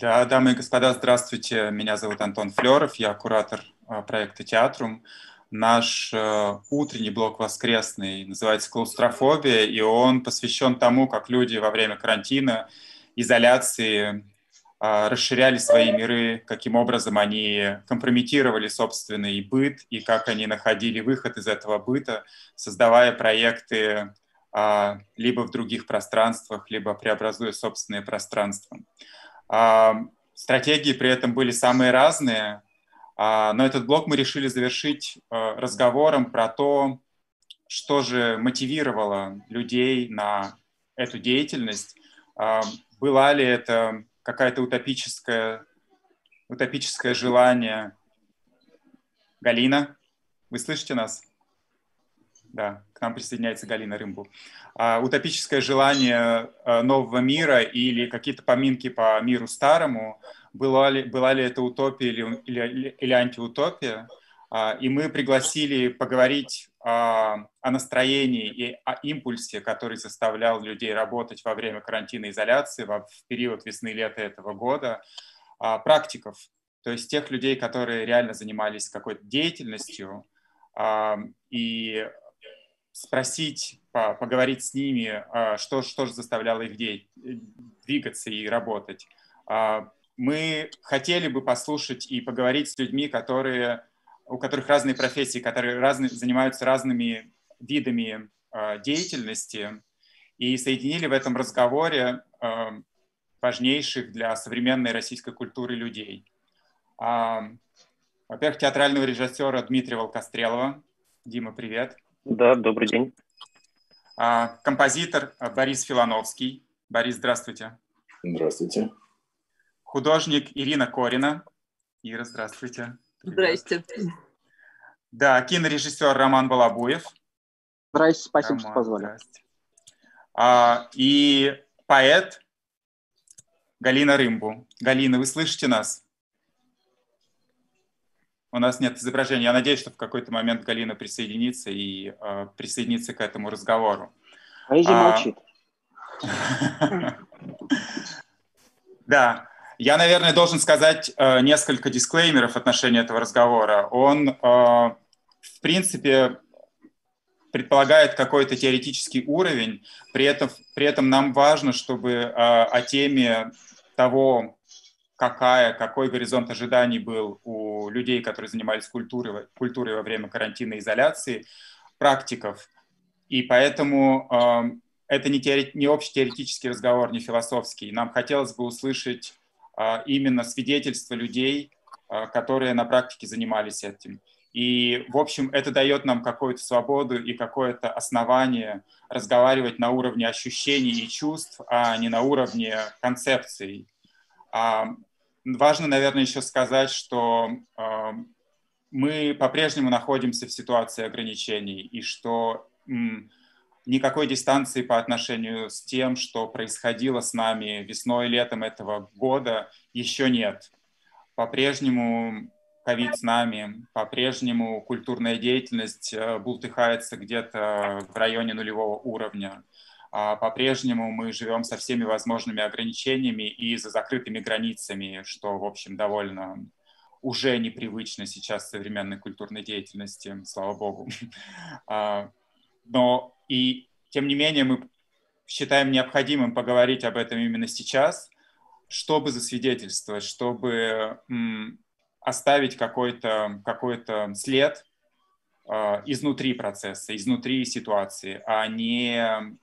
Да, дамы и господа, здравствуйте. Меня зовут Антон Флеров, я куратор а, проекта «Театрум». Наш э, утренний блок воскресный называется «Клаустрофобия», и он посвящен тому, как люди во время карантина, изоляции а, расширяли свои миры, каким образом они компрометировали собственный быт и как они находили выход из этого быта, создавая проекты а, либо в других пространствах, либо преобразуя собственные пространства. А, стратегии при этом были самые разные, а, но этот блок мы решили завершить а, разговором про то, что же мотивировало людей на эту деятельность. Была ли это какая-то утопическое, утопическое желание? Галина, вы слышите нас? Да, к нам присоединяется Галина Рымбу. А, утопическое желание а, нового мира или какие-то поминки по миру старому, была ли, была ли это утопия или, или, или антиутопия? А, и мы пригласили поговорить о настроении и о импульсе, который заставлял людей работать во время карантина изоляции, в период весны-лета этого года, практиков, то есть тех людей, которые реально занимались какой-то деятельностью, и спросить, поговорить с ними, а, что, что же заставляло их двигаться и работать. А, мы хотели бы послушать и поговорить с людьми, которые, у которых разные профессии, которые разные, занимаются разными видами а, деятельности, и соединили в этом разговоре важнейших для современной российской культуры людей. Во-первых, театрального режиссера Дмитрия Волкострелова. Дима, привет. Да, добрый день. А, композитор Борис Филановский. Борис, здравствуйте. Здравствуйте. Художник Ирина Корина. Ира, здравствуйте. Здрасте. Да, кинорежиссер Роман Балабуев. Здрасте, спасибо, Роман, что позвали. Здрасте. А, и поэт Галина Рымбу. Галина, вы слышите нас? У нас нет изображения. Я надеюсь, что в какой-то момент Галина присоединится и э, присоединится к этому разговору. Рыжий а, молчит. Да. Я, наверное, должен сказать э, несколько дисклеймеров в отношении этого разговора. Он, э, в принципе, предполагает какой-то теоретический уровень, при этом, при этом нам важно, чтобы э, о теме того, какая, какой горизонт ожиданий был у людей, которые занимались культурой, культурой во время карантина изоляции, практиков. И поэтому э, это не, теорет, не общий теоретический разговор, не философский. Нам хотелось бы услышать э, именно свидетельства людей, э, которые на практике занимались этим. И, в общем, это дает нам какую-то свободу и какое-то основание разговаривать на уровне ощущений и чувств, а не на уровне концепций. Важно, наверное, еще сказать, что э, мы по-прежнему находимся в ситуации ограничений и что э, никакой дистанции по отношению с тем, что происходило с нами весной и летом этого года, еще нет. По-прежнему ковид с нами, по-прежнему культурная деятельность э, бултыхается где-то в районе нулевого уровня. А по-прежнему мы живем со всеми возможными ограничениями и за закрытыми границами, что, в общем, довольно уже непривычно сейчас в современной культурной деятельности, слава богу. А, но и тем не менее мы считаем необходимым поговорить об этом именно сейчас, чтобы засвидетельствовать, чтобы оставить какой-то какой след а, изнутри процесса, изнутри ситуации, а не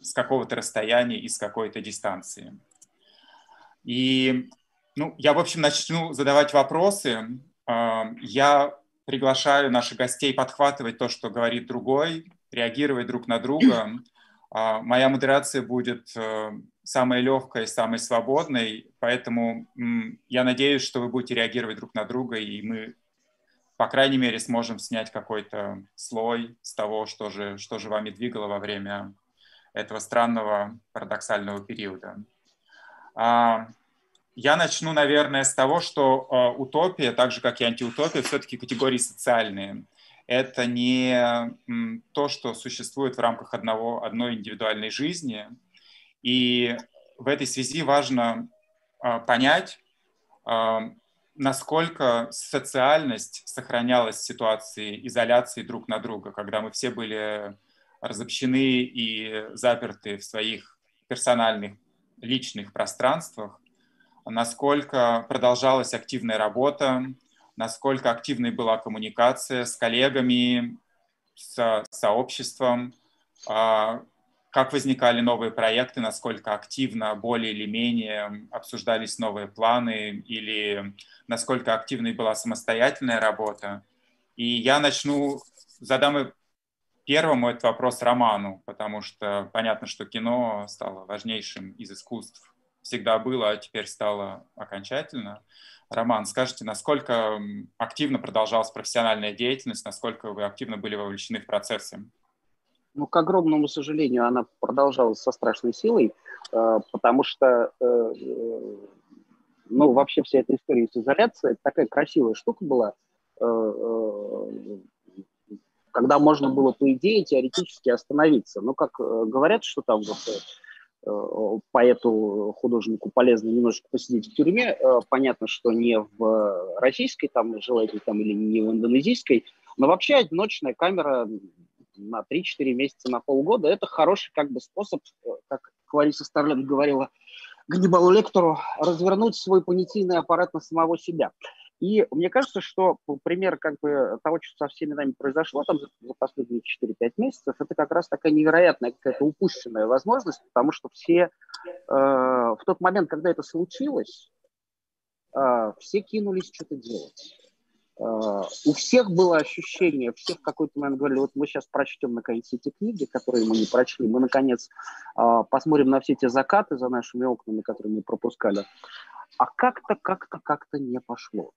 с какого-то расстояния и с какой-то дистанции. И ну, я, в общем, начну задавать вопросы. А, я приглашаю наших гостей подхватывать то, что говорит другой, реагировать друг на друга. А, моя модерация будет э, самой легкой, самой свободной, поэтому я надеюсь, что вы будете реагировать друг на друга, и мы по крайней мере, сможем снять какой-то слой с того, что же, что же вами двигало во время этого странного парадоксального периода. А, я начну, наверное, с того, что а, утопия, так же как и антиутопия, все-таки категории социальные. Это не то, что существует в рамках одного, одной индивидуальной жизни. И в этой связи важно понять, насколько социальность сохранялась в ситуации изоляции друг на друга, когда мы все были разобщены и заперты в своих персональных личных пространствах, насколько продолжалась активная работа, насколько активной была коммуникация с коллегами, с сообществом, а, как возникали новые проекты, насколько активно, более или менее обсуждались новые планы или насколько активной была самостоятельная работа. И я начну, задам первому этот вопрос Роману, потому что понятно, что кино стало важнейшим из искусств. Всегда было, а теперь стало окончательно. Роман, скажите, насколько активно продолжалась профессиональная деятельность, насколько вы активно были вовлечены в процессы? Ну, к огромному сожалению, она продолжалась со страшной силой, э, потому что, э, э, ну, вообще вся эта история с изоляцией, это такая красивая штука была, когда можно было, по идее, теоретически остановиться. Ну, как говорят, что там вот поэту, художнику полезно немножко посидеть в тюрьме. Понятно, что не в российской, там, желательно, там, или не в индонезийской, но вообще одиночная камера на 3-4 месяца, на полгода, это хороший как бы способ, э, как Клариса Старлин говорила Ганнибалу Лектору, развернуть свой понятийный аппарат на самого себя. И мне кажется, что пример как бы того, что со всеми нами произошло там за, за последние 4-5 месяцев, это как раз такая невероятная какая-то упущенная возможность, потому что все э, в тот момент, когда это случилось, э, все кинулись что-то делать. Uh, у всех было ощущение, всех в какой-то момент говорили, вот мы сейчас прочтем наконец эти книги, которые мы не прочли, мы наконец uh, посмотрим на все эти закаты за нашими окнами, которые мы пропускали. А как-то, как-то, как-то не пошло.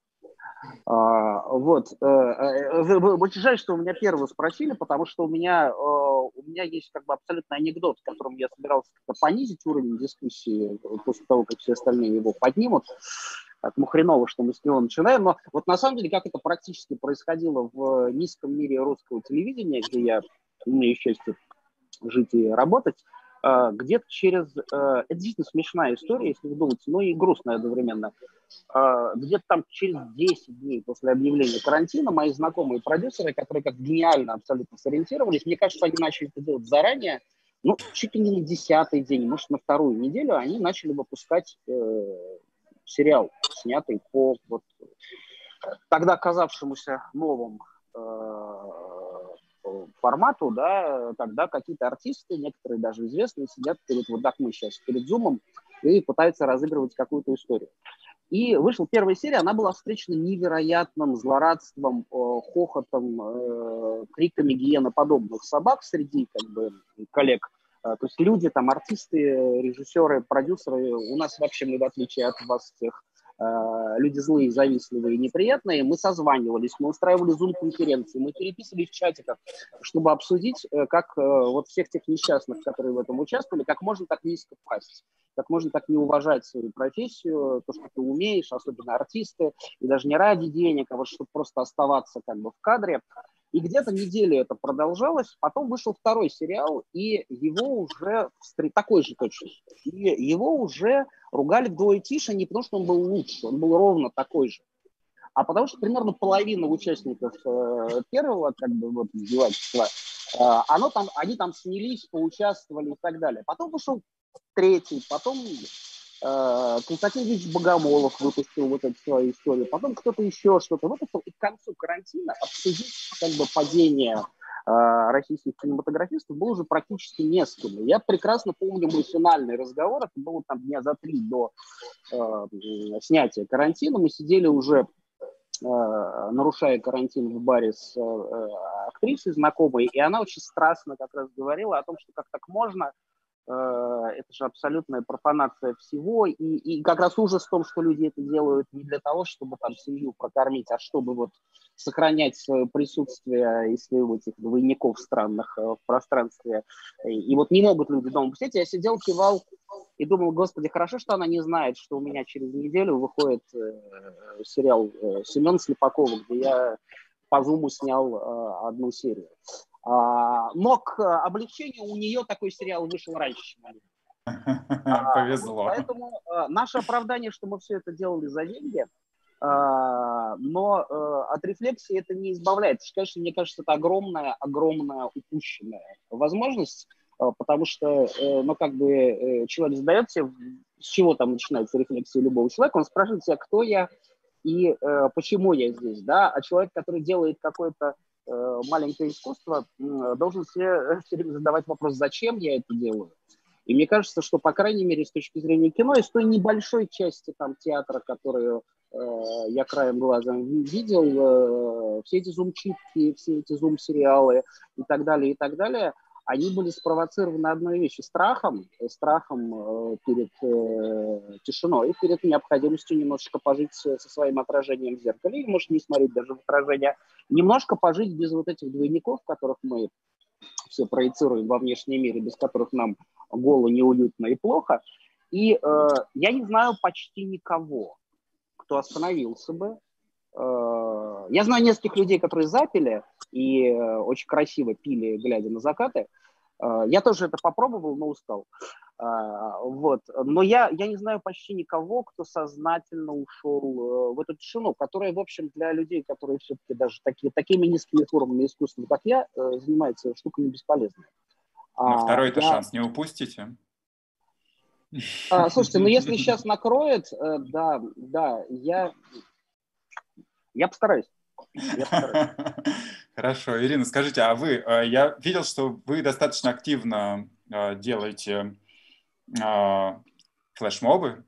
Uh, вот. Очень жаль, что у меня первого спросили, потому что у меня, у меня есть как бы абсолютный анекдот, которым я собирался понизить уровень дискуссии после того, как все остальные его поднимут. Поэтому хреново, что мы с него начинаем. Но вот на самом деле, как это практически происходило в низком мире русского телевидения, где я имею счастье жить и работать, э, где-то через... Э, это действительно смешная история, если вы думаете, но и грустная одновременно. Э, где-то там через 10 дней после объявления карантина мои знакомые продюсеры, которые как гениально абсолютно сориентировались, мне кажется, они начали это делать заранее, ну, чуть ли не на десятый день, может, на вторую неделю они начали выпускать сериал, снятый по вот тогда казавшемуся новым э, формату, да, тогда какие-то артисты, некоторые даже известные, сидят перед, вот так мы сейчас, перед зумом и пытаются разыгрывать какую-то историю. И вышла первая серия, она была встречена невероятным злорадством, э, хохотом, э, криками гиеноподобных собак среди как бы, коллег то есть люди, там, артисты, режиссеры, продюсеры, у нас вообще, мы в отличие от вас всех, а, люди злые, завистливые, неприятные, мы созванивались, мы устраивали зум-конференции, мы переписывались в чатиках, чтобы обсудить, э, как э, вот всех тех несчастных, которые в этом участвовали, как можно так низко пасть, как можно так не уважать свою профессию, то, что ты умеешь, особенно артисты, и даже не ради денег, а вот чтобы просто оставаться как бы в кадре. И где-то неделю это продолжалось, потом вышел второй сериал, и его уже, такой же точно, и его уже ругали вдвое тише не потому, что он был лучше, он был ровно такой же, а потому что примерно половина участников э, первого как бы вот издевательства, э, оно там, они там снялись, поучаствовали и так далее. Потом вышел третий, потом Э, Константин Ильич Богомолов выпустил вот эту свою историю, потом кто-то еще что-то выпустил, и к концу карантина обсудить как бы падение э, российских кинематографистов было уже практически не с кем. Я прекрасно помню мой финальный разговор, это было там дня за три до э, снятия карантина, мы сидели уже э, нарушая карантин в баре с актрисой знакомой, и она очень страстно как раз говорила о том, что как так можно, это же абсолютная профанация всего, и, и как раз ужас в том, что люди это делают не для того, чтобы там семью прокормить, а чтобы вот сохранять свое присутствие и своего этих двойников странных э, в пространстве. И, вот не могут люди дома посидеть. Я сидел, кивал и думал, господи, хорошо, что она не знает, что у меня через неделю выходит э, сериал э, Семен Слепакова, где я по зуму снял э, одну серию. А, но к облегчению у нее такой сериал вышел раньше, чем Повезло. Поэтому наше оправдание, что мы все это делали за деньги, но от рефлексии это не избавляет. Конечно, мне кажется, это огромная, огромная упущенная возможность, потому что, ну, как бы человек задает себе, с чего там начинается рефлексия любого человека, он спрашивает себя, кто я и почему я здесь, да, а человек, который делает какое-то Э, маленькое искусство, должен себе все время задавать вопрос, зачем я это делаю. И мне кажется, что, по крайней мере, с точки зрения кино, из той небольшой части там, театра, которую э, я краем глаза видел, э, все эти зум-читки, все эти зум-сериалы и так далее, и так далее, они были спровоцированы одной вещью – страхом, страхом э, перед э, тишиной, перед необходимостью немножечко пожить со своим отражением в зеркале, или, может, не смотреть даже в отражение, немножко пожить без вот этих двойников, которых мы все проецируем во внешнем мире, без которых нам голо неуютно и плохо. И э, я не знаю почти никого, кто остановился бы, Э, я знаю нескольких людей, которые запили и э, очень красиво пили, глядя на закаты. Э, я тоже это попробовал, но устал. Вот. Но я, я не знаю почти никого, кто сознательно ушел в эту тишину, которая, в общем, для людей, которые все-таки даже такие, такими низкими формами искусства, как я, занимаются штуками бесполезными. Но второй-то я... шанс не упустите. А, слушайте, ну если сейчас накроет, да, да, я, я постараюсь. Хорошо. Ирина, скажите, а вы, э, я видел, что вы достаточно активно э, делаете э, флешмобы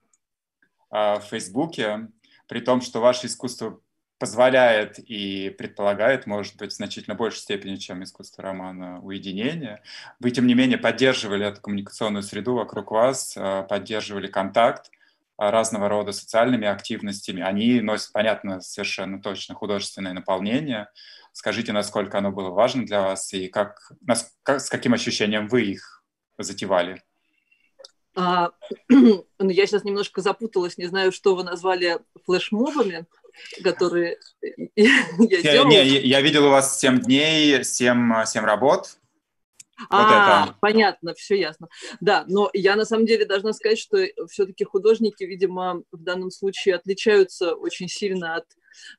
в Фейсбуке, при том, что ваше искусство позволяет и предполагает, может быть, в значительно большей степени, чем искусство романа уединения. Вы, тем не менее, поддерживали эту коммуникационную среду вокруг вас, поддерживали контакт. А, разного рода социальными активностями. Они носят, понятно, совершенно точно художественное наполнение. Скажите, насколько оно было важно для вас и как, как, с каким ощущением вы их затевали? А, ну, я сейчас немножко запуталась, не знаю, что вы назвали флешмобами, которые я делала. Не, я видел у вас 7 дней, 7, 7 работ, а, это. понятно, все ясно. Да, но я на самом деле должна сказать, что все-таки художники, видимо, в данном случае отличаются очень сильно от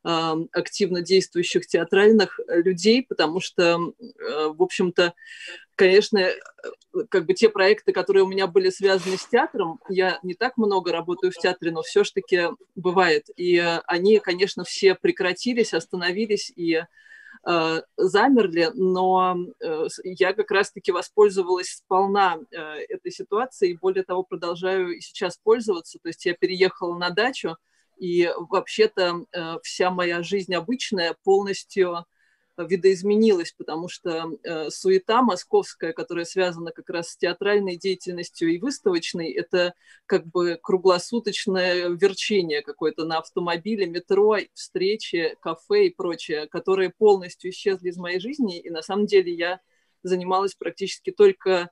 э, активно действующих театральных людей, потому что, э, в общем-то, конечно, э, как бы те проекты, которые у меня были связаны с театром, я не так много работаю в театре, но все-таки бывает. И э, они, конечно, все прекратились, остановились, и Э, замерли, но э, я как раз-таки воспользовалась сполна э, этой ситуацией, и более того, продолжаю и сейчас пользоваться. То есть я переехала на дачу, и вообще-то вся моя жизнь обычная полностью видоизменилась, потому что э, суета московская, которая связана как раз с театральной деятельностью и выставочной, это как бы круглосуточное верчение какое-то на автомобиле, метро, встречи, кафе и прочее, которые полностью исчезли из моей жизни, и на самом деле я занималась практически только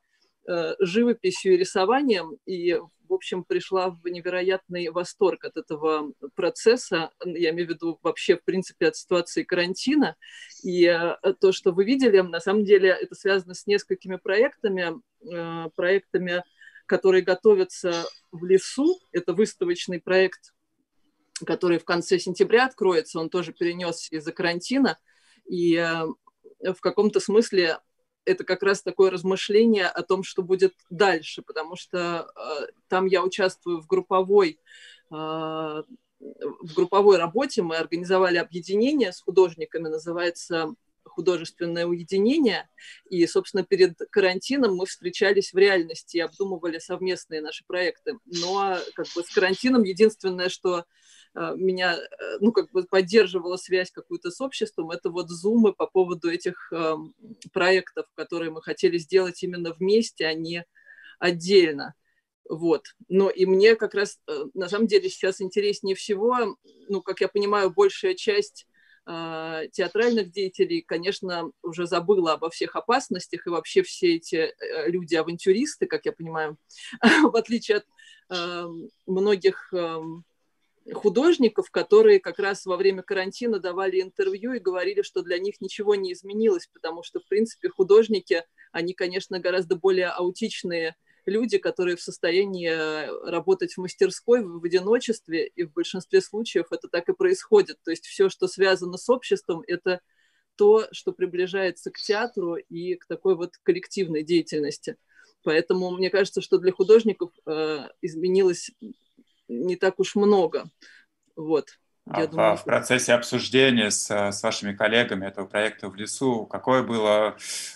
живописью и рисованием, и в общем, пришла в невероятный восторг от этого процесса. Я имею в виду вообще, в принципе, от ситуации карантина. И э, то, что вы видели, на самом деле это связано с несколькими проектами, э, проектами, которые готовятся в лесу. Это выставочный проект, который в конце сентября откроется. Он тоже перенес из-за карантина. И э, в каком-то смысле это как раз такое размышление о том, что будет дальше, потому что э, там я участвую в групповой э, в групповой работе мы организовали объединение с художниками, называется художественное уединение. И, собственно, перед карантином мы встречались в реальности и обдумывали совместные наши проекты. Но как бы с карантином единственное, что меня, э, ну, как бы поддерживала связь какую-то с обществом, это вот зумы по поводу этих эм, проектов, которые мы хотели сделать именно вместе, а не отдельно. Вот. Но и мне как раз, э, на самом деле, сейчас интереснее всего, ну, как я понимаю, большая часть театральных деятелей, конечно, уже забыла обо всех опасностях, и вообще все эти люди-авантюристы, как я понимаю, в отличие от эм, многих эм, художников, которые как раз во время карантина давали интервью и говорили, что для них ничего не изменилось, потому что, в принципе, художники, они, конечно, гораздо более аутичные люди, которые в состоянии э, работать в мастерской в одиночестве, и в большинстве случаев это так и происходит. То есть все, что связано с обществом, это то, что приближается к театру и к такой вот коллективной деятельности. Поэтому мне кажется, что для художников э, изменилось не так уж много. Вот. Я а думаю, в, процессе обсуждения с, с вашими коллегами этого проекта в лесу, какое было,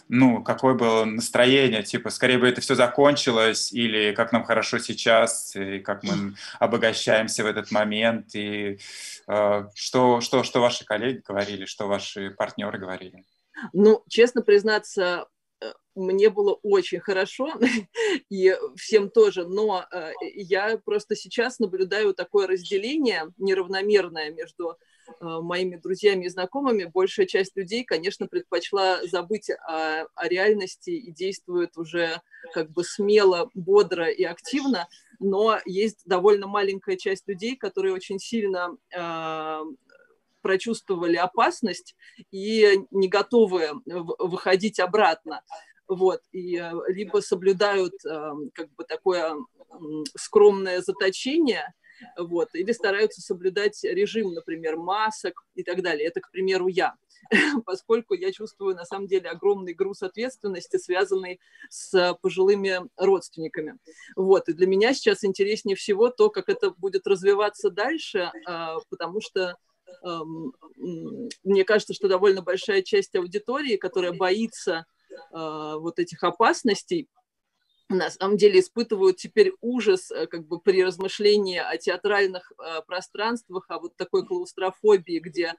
ну, какое было настроение, типа, скорее бы это все закончилось, или как нам хорошо сейчас, и как мы обогащаемся в этот момент, и э, что, что, что ваши коллеги говорили, что ваши партнеры говорили? Ну, честно признаться, мне было очень хорошо, и всем тоже, но э, я просто сейчас наблюдаю такое разделение неравномерное между э, моими друзьями и знакомыми. Большая часть людей, конечно, предпочла забыть о, о реальности и действует уже как бы смело, бодро и активно, но есть довольно маленькая часть людей, которые очень сильно э, прочувствовали опасность и не готовы выходить обратно вот, и э, либо соблюдают э, как бы такое скромное заточение, вот, или стараются соблюдать режим, например, масок и так далее. Это, к примеру, я, поскольку я чувствую, на самом деле, огромный груз ответственности, связанный с пожилыми родственниками. Вот, и для меня сейчас интереснее всего то, как это будет развиваться дальше, а, потому что эм, мне кажется, что довольно большая часть аудитории, которая боится Э, вот этих опасностей, на самом деле испытывают теперь ужас э, как бы при размышлении о театральных э, пространствах, о вот такой клаустрофобии, где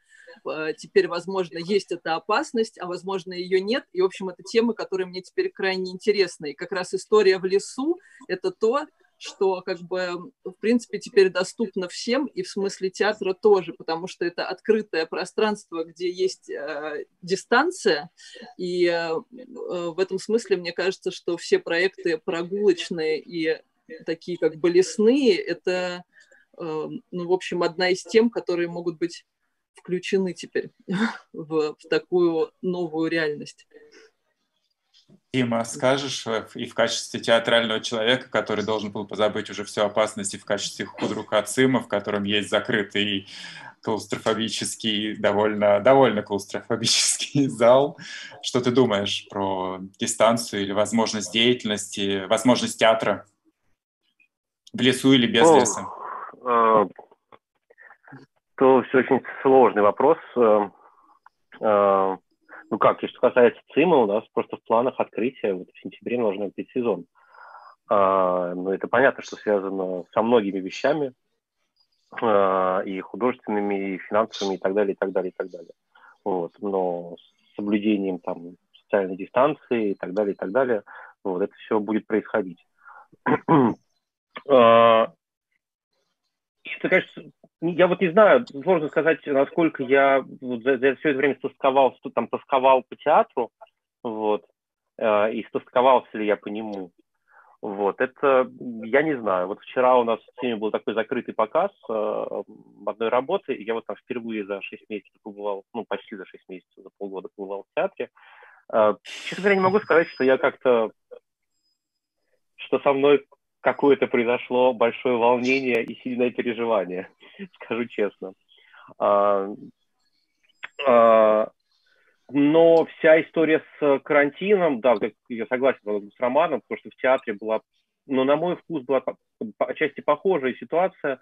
теперь, возможно, есть эта опасность, а возможно, ее нет. И, в общем, это темы, которые мне теперь крайне интересны. И как раз история в лесу – это то, что как бы в принципе теперь доступно всем и в смысле театра тоже, потому что это открытое пространство, где есть э, дистанция, и э, в этом смысле мне кажется, что все проекты прогулочные и такие как бы лесные, это, э, ну, в общем, одна из тем, которые могут быть включены теперь в, в такую новую реальность. Дима, скажешь э, и в качестве театрального человека, который должен был позабыть уже всю опасность, и в качестве худрука Цима, в котором есть закрытый клаустрофобический, довольно, довольно клаустрофобический зал. Что ты думаешь про дистанцию или возможность деятельности, возможность театра в лесу или без О, леса? Э, то все очень сложный вопрос. Э, э, ну как, что касается ЦИМа, у нас просто в планах открытия вот в сентябре должен быть сезон. А, ну, это понятно, что связано со многими вещами, а, и художественными, и финансовыми, и так далее, и так далее, и так далее. Вот. Но с соблюдением там социальной дистанции и так далее, и так далее, вот это все будет происходить. а, это, конечно, я вот не знаю, сложно сказать, насколько я за, за все это время тосковал, там, тосковал по театру, вот, э, и стосковался ли я по нему. Вот, это я не знаю. Вот вчера у нас в теме был такой закрытый показ э, одной работы, и я вот там впервые за 6 месяцев побывал, ну, почти за 6 месяцев, за полгода побывал в театре. Э, честно говоря, не могу сказать, что я как-то, что со мной какое-то произошло большое волнение и сильное переживание, скажу честно. А, а, но вся история с карантином, да, я согласен с Романом, потому что в театре была, но на мой вкус была отчасти похожая ситуация,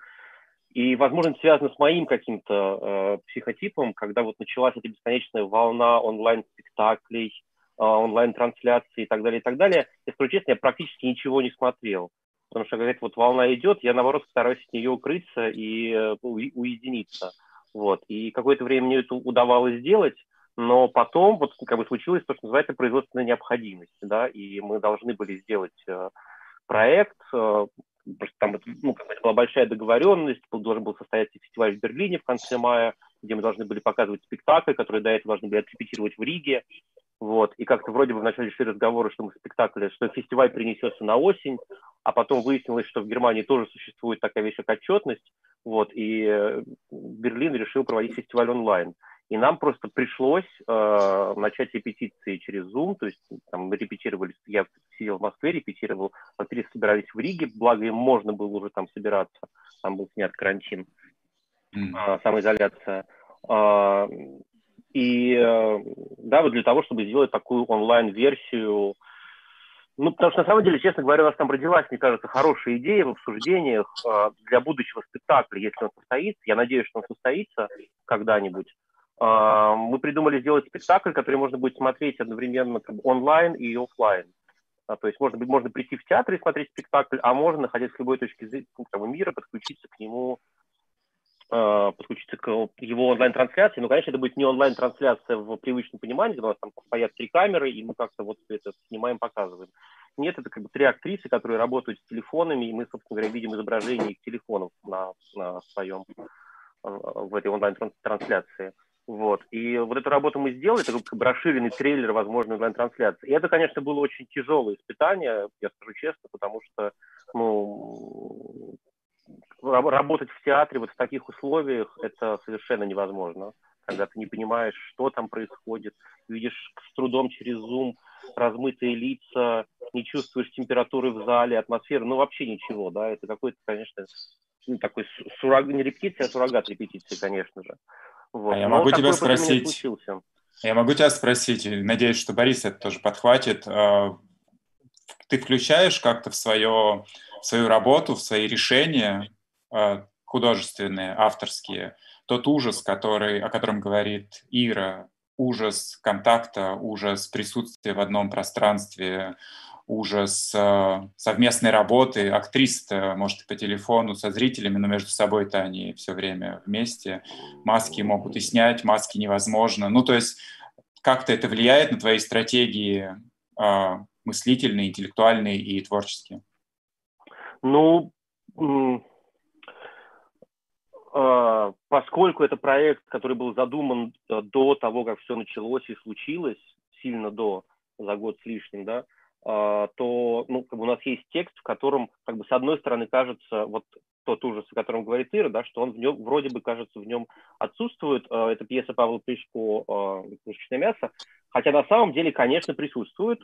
и, возможно, это связано с моим каким-то э, психотипом, когда вот началась эта бесконечная волна онлайн-спектаклей, э, онлайн-трансляций и так далее, и так далее. Если честно, я практически ничего не смотрел потому что говорит, вот волна идет, я наоборот стараюсь от нее укрыться и э, уединиться. Вот. И какое-то время мне это удавалось сделать, но потом вот как бы случилось то, что называется производственная необходимость, да, и мы должны были сделать э, проект, э, там ну, была большая договоренность, должен был состояться фестиваль в Берлине в конце мая, где мы должны были показывать спектакль, который до этого должны были отрепетировать в Риге, вот, и как-то вроде бы вначале шли разговоры, что мы спектакль, что фестиваль перенесется на осень, а потом выяснилось, что в Германии тоже существует такая вещь, как отчетность, вот, и э, Берлин решил проводить фестиваль онлайн. И нам просто пришлось э, начать репетиции через Zoom, то есть там мы репетировали, я сидел в Москве, репетировал, актеры собирались в Риге, благо им можно было уже там собираться, там был снят карантин, mm. самоизоляция. А, и э, да, вот для того, чтобы сделать такую онлайн-версию, ну, потому что, на самом деле, честно говоря, у нас там родилась, мне кажется, хорошая идея в обсуждениях э, для будущего спектакля, если он состоится. Я надеюсь, что он состоится когда-нибудь. Э, мы придумали сделать спектакль, который можно будет смотреть одновременно как бы, онлайн и офлайн. То есть можно, можно прийти в театр и смотреть спектакль, а можно, находясь с любой точки зрения ну, мира, подключиться к нему подключиться к его онлайн-трансляции. Ну, конечно, это будет не онлайн-трансляция в привычном понимании, когда у нас там стоят три камеры, и мы как-то вот это снимаем, показываем. Нет, это как бы три актрисы, которые работают с телефонами, и мы, собственно говоря, видим изображение их телефонов на, на своем, э, в этой онлайн-трансляции. Вот. И вот эту работу мы сделали, это как бы расширенный трейлер возможной онлайн-трансляции. И это, конечно, было очень тяжелое испытание, я скажу честно, потому что ну, работать в театре вот в таких условиях это совершенно невозможно, когда ты не понимаешь, что там происходит, видишь с трудом через Zoom размытые лица, не чувствуешь температуры в зале, атмосферы, ну вообще ничего, да, это какой-то, конечно, ну, такой суррог... не репетиция, а суррогат репетиции, конечно же. Вот. А я могу тебя спросить, я могу тебя спросить, надеюсь, что Борис это тоже подхватит, а, ты включаешь как-то в, свое, в свою работу, в свои решения художественные, авторские, тот ужас, который, о котором говорит Ира, ужас контакта, ужас присутствия в одном пространстве, ужас э, совместной работы. Актриса может по телефону со зрителями, но между собой-то они все время вместе. Маски могут и снять, маски невозможно. Ну, то есть как-то это влияет на твои стратегии э, мыслительные, интеллектуальные и творческие? Ну, поскольку это проект, который был задуман э, до того, как все началось и случилось, сильно до, за год с лишним, да, а, то ну, как бы у нас есть текст, в котором, как бы, с одной стороны, кажется, вот тот ужас, о котором говорит Ира, да, что он в нем, вроде бы, кажется, в нем отсутствует. Это пьеса Павла Пришко «Пушечное мясо», хотя на самом деле, конечно, присутствует.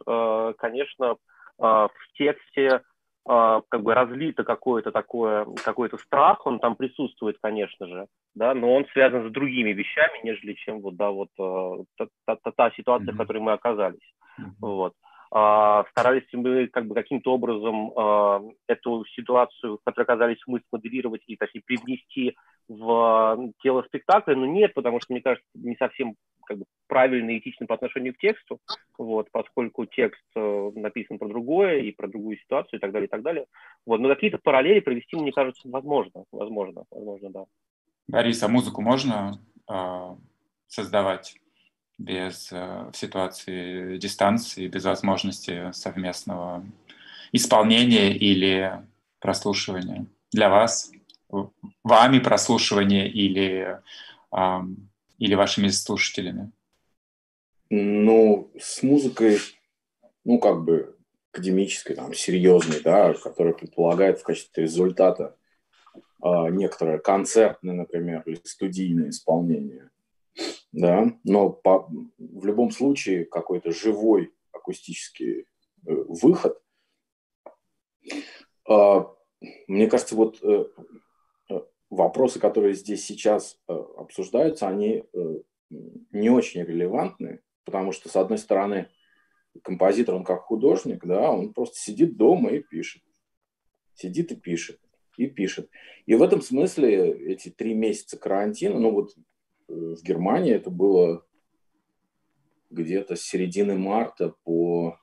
Конечно, в тексте как бы разлито какое-то такое, какой-то страх, он там присутствует, конечно же, да, но он связан с другими вещами, нежели чем вот, да, вот а, та, та, та, та ситуация, mm-hmm. в которой мы оказались. Mm-hmm. Вот. А, старались мы как бы каким-то образом а, эту ситуацию, в которой оказались мы, смоделировать и, точнее, привнести в тело спектакля, но нет, потому что, мне кажется, не совсем как бы, правильно и этично по отношению к тексту, вот, поскольку текст э, написан про другое и про другую ситуацию и так далее, и так далее. Вот, но какие-то параллели провести, мне кажется, возможно, возможно, возможно, да. Борис, а музыку можно э, создавать? Без э, в ситуации дистанции, без возможности совместного исполнения или прослушивания. Для вас, вами прослушивание или, или вашими слушателями? Ну, с музыкой, ну, как бы академической, там, серьезной, да, которая предполагает в качестве результата э, некоторое концертное, например, или студийное исполнение да, но по, в любом случае какой-то живой акустический э, выход. Э, мне кажется, вот э, э, вопросы, которые здесь сейчас э, обсуждаются, они э, не очень релевантны, потому что, с одной стороны, композитор, он как художник, да, он просто сидит дома и пишет. Сидит и пишет, и пишет. И в этом смысле эти три месяца карантина, ну вот в Германии это было где-то с середины марта по,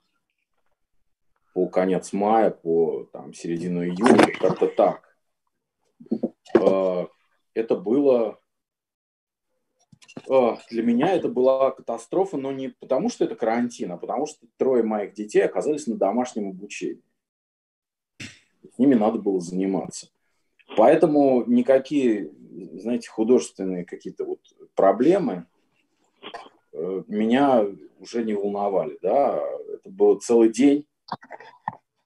по конец мая, по там, середину июня, как-то так. А, это было а, для меня это была катастрофа, но не потому, что это карантин, а потому что трое моих детей оказались на домашнем обучении. С ними надо было заниматься. Поэтому никакие, знаете, художественные какие-то вот проблемы э, меня уже не волновали, да, это был целый день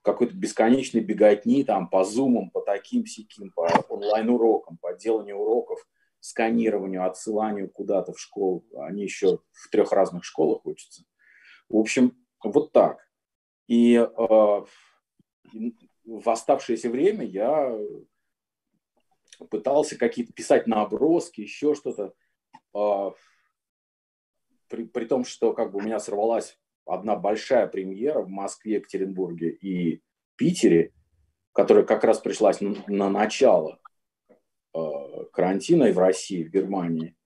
какой-то бесконечной беготни там по зумам, по таким сяким, по онлайн-урокам, по деланию уроков, сканированию, отсыланию куда-то в школу. Они еще в трех разных школах учатся. В общем, вот так. И э, в оставшееся время я пытался какие-то писать наброски, еще что-то. Э, при, при том, что как бы у меня сорвалась одна большая премьера в Москве, Екатеринбурге и Питере, которая как раз пришлась на, на начало э, карантина и в России, в Германии,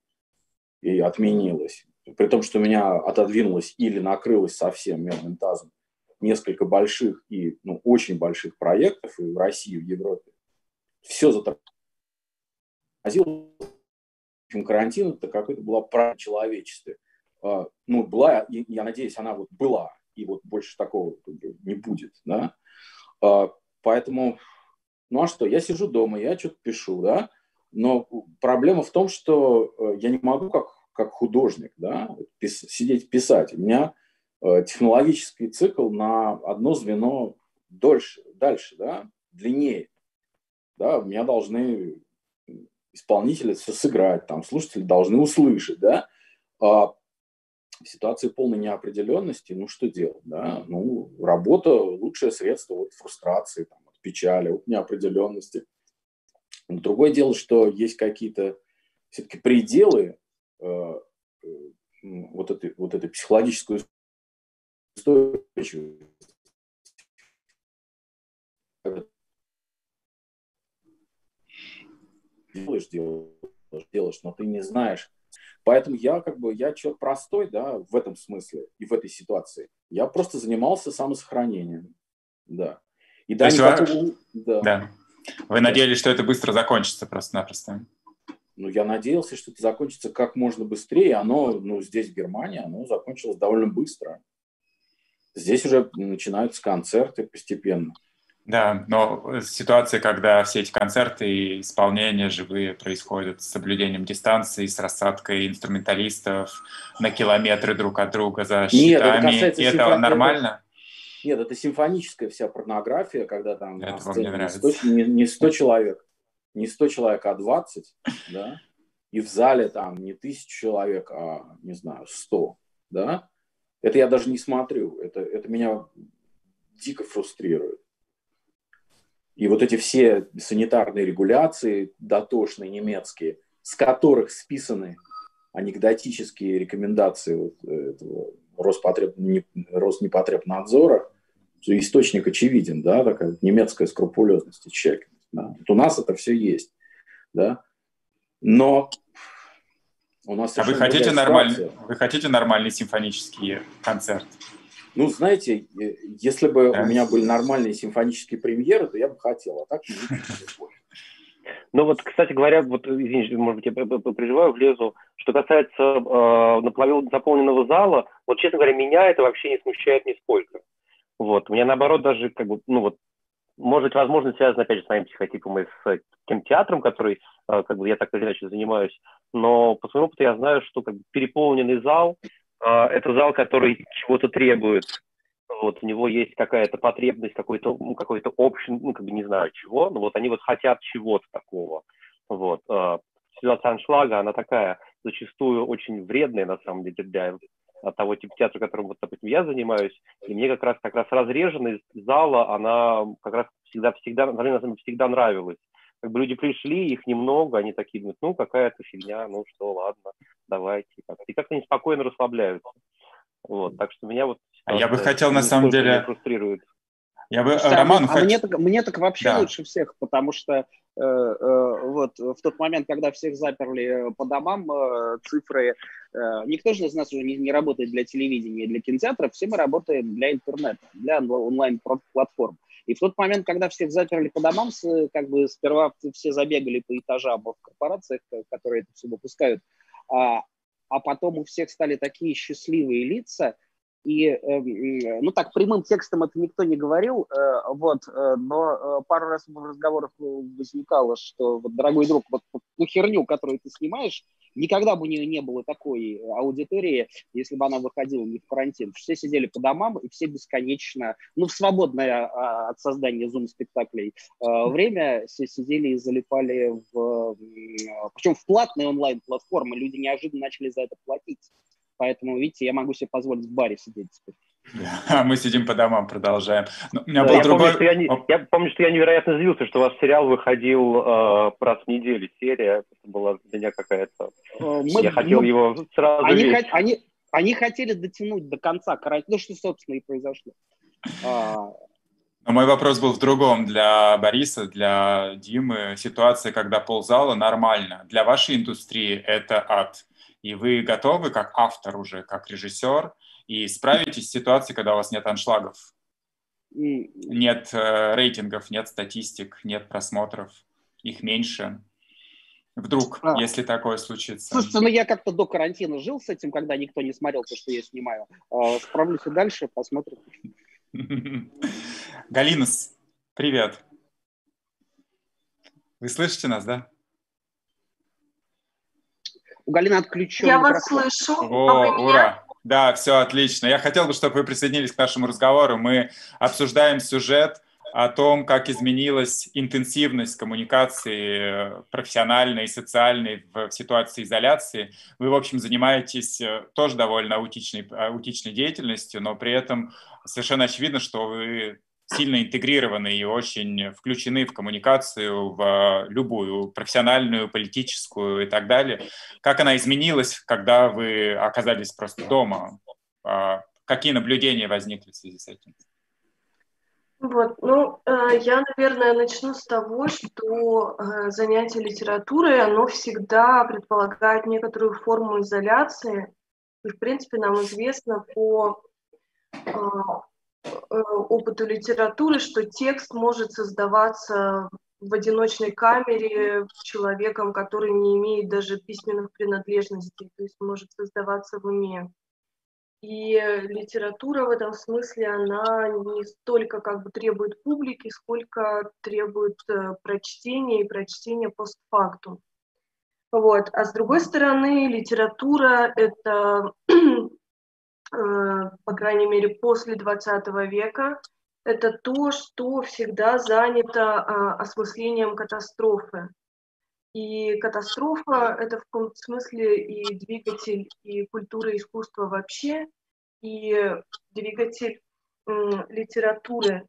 и отменилась. При том, что меня отодвинулось или накрылось совсем медным тазом несколько больших и ну, очень больших проектов и в России, и в Европе. Все затормозило. Карантин это какой-то была право человечестве. А, ну, была, я надеюсь, она вот была, и вот больше такого не будет, да. А, поэтому, ну а что, я сижу дома, я что-то пишу, да, но проблема в том, что э, я не могу как, как художник, да, пис, сидеть писать. У меня э, технологический цикл на одно звено дольше, дальше, да, длиннее. Да, у меня должны исполнители все сыграть, там, слушатели должны услышать, да. А в ситуации полной неопределенности, ну что делать, да? Ну, работа – лучшее средство от фрустрации, там, от печали, от неопределенности. Но другое дело, что есть какие-то все-таки пределы э, э, вот, этой, вот этой психологической устойчивости. Делаешь, делаешь, делаешь, но ты не знаешь, Поэтому я как бы, я человек простой, да, в этом смысле и в этой ситуации. Я просто занимался самосохранением, да. И да, никакого... Вы... да. да. Вы надеялись, что это быстро закончится просто-напросто? Ну, я надеялся, что это закончится как можно быстрее. Оно, ну, здесь, в Германии, оно закончилось довольно быстро. Здесь уже начинаются концерты постепенно. Да, но ситуация, когда все эти концерты и исполнения живые происходят с соблюдением дистанции, с рассадкой инструменталистов на километры друг от друга за щитами, Нет, это, это нормально? Нет, это симфоническая вся порнография, когда там это на сцене не 100, не, не 100 человек, не 100 человек, а 20, да, и в зале там не тысяча человек, а, не знаю, 100, да, это я даже не смотрю, это, это меня дико фрустрирует. И вот эти все санитарные регуляции, дотошные немецкие, с которых списаны анекдотические рекомендации вот этого Роспотреб... Роснепотребнадзора, источник очевиден, да, такая немецкая скрупулезность и тщательность. Да. Вот у нас это все есть, да. Но у нас а вы хотите, нормаль... вы хотите нормальный симфонический концерт? Ну, знаете, если бы у меня были нормальные симфонические премьеры, то я бы хотел, а так не ну вот, кстати говоря, вот, извините, может быть, я приживаю, влезу. Что касается э, наполовину заполненного зала, вот, честно говоря, меня это вообще не смущает нисколько. Вот, у меня наоборот даже, как бы, ну вот, может быть, возможно, связано, опять же, с моим психотипом и с тем театром, который, э, как бы, я так или иначе занимаюсь. Но по своему опыту я знаю, что как бы, переполненный зал это зал, который чего-то требует. Вот, у него есть какая-то потребность, какой-то ну, какой общий, ну, как бы не знаю чего, но вот они вот хотят чего-то такого. Вот. А, ситуация аншлага, она такая зачастую очень вредная, на самом деле, для того типа театра, которым, вот, допустим, я занимаюсь, и мне как раз, как раз разреженность зала, она как раз всегда, всегда, наверное, всегда нравилась как бы люди пришли, их немного, они такие думают, ну, какая-то фигня, ну что, ладно, давайте. И как-то они спокойно расслабляются. Вот, так что меня вот... А я бы хотел, на самом деле... Фрустрирует. Я бы, Слушайте, Роман, а, хот... а мне, так, мне так вообще да. лучше всех, потому что э, э, вот в тот момент, когда всех заперли по домам, э, цифры, э, никто же из нас уже не, не работает для телевидения и для кинотеатров, все мы работаем для интернета, для онлайн-платформ. И в тот момент, когда всех заперли по домам, как бы сперва все забегали по этажам в корпорациях, э, которые это все выпускают, а, а потом у всех стали такие счастливые лица, и, эм, ну так, прямым текстом это никто не говорил, э, вот, э, но пару раз в разговорах возникало, что, вот, дорогой друг, вот ту херню, которую ты снимаешь, Никогда бы у нее не было такой э, аудитории, если бы она выходила не в карантин. Все сидели по домам, и все бесконечно, ну, в свободное а, от создания зум-спектаклей э, время все сидели и залипали в... Причем в платные онлайн-платформы. Люди неожиданно начали за это платить. Поэтому, видите, я могу себе позволить в баре сидеть теперь. Да, мы сидим по домам, продолжаем. Но у меня да, был я, другой... помню, что я, не, я помню, что я невероятно удивился, что у вас сериал выходил э, раз в неделю, серия. Это была для меня какая-то... Э, мы, я хотел мы... его сразу они, хот... они, они хотели дотянуть до конца, ну что, собственно, и произошло. А... Но мой вопрос был в другом. Для Бориса, для Димы ситуация, когда ползала, нормально. Для вашей индустрии это ад. И вы готовы, как автор уже, как режиссер, и справитесь с ситуацией, когда у вас нет аншлагов, нет э, рейтингов, нет статистик, нет просмотров, их меньше. Вдруг, а. если такое случится. Слушайте, ну я как-то до карантина жил с этим, когда никто не смотрел то, что я снимаю. Э, справлюсь и дальше, посмотрим. Галинус, привет. Вы слышите нас, да? У Галины отключен. Я вас слышу. О, а ура! Да, все отлично. Я хотел бы, чтобы вы присоединились к нашему разговору. Мы обсуждаем сюжет о том, как изменилась интенсивность коммуникации э, профессиональной и социальной в ситуации изоляции. Вы, в общем, занимаетесь э, тоже довольно аутичной, аутичной деятельностью, но при этом совершенно очевидно, что вы сильно интегрированы и очень включены в коммуникацию, в любую профессиональную, политическую и так далее. Как она изменилась, когда вы оказались просто дома? А, какие наблюдения возникли в связи с этим? Вот, ну, э, я, наверное, начну с того, что э, занятие литературой, оно всегда предполагает некоторую форму изоляции. И, в принципе, нам известно по а, опыту литературы, что текст может создаваться в одиночной камере человеком, который не имеет даже письменных принадлежностей, то есть может создаваться в уме. И литература в этом смысле, она не столько как бы требует публики, сколько требует э, прочтения и прочтения постфактум. Вот. А с другой стороны, литература — это Э, по крайней мере, после 20 века, это то, что всегда занято а, осмыслением катастрофы. И катастрофа — это в каком-то смысле и двигатель и культуры, и искусства вообще, и двигатель литературы.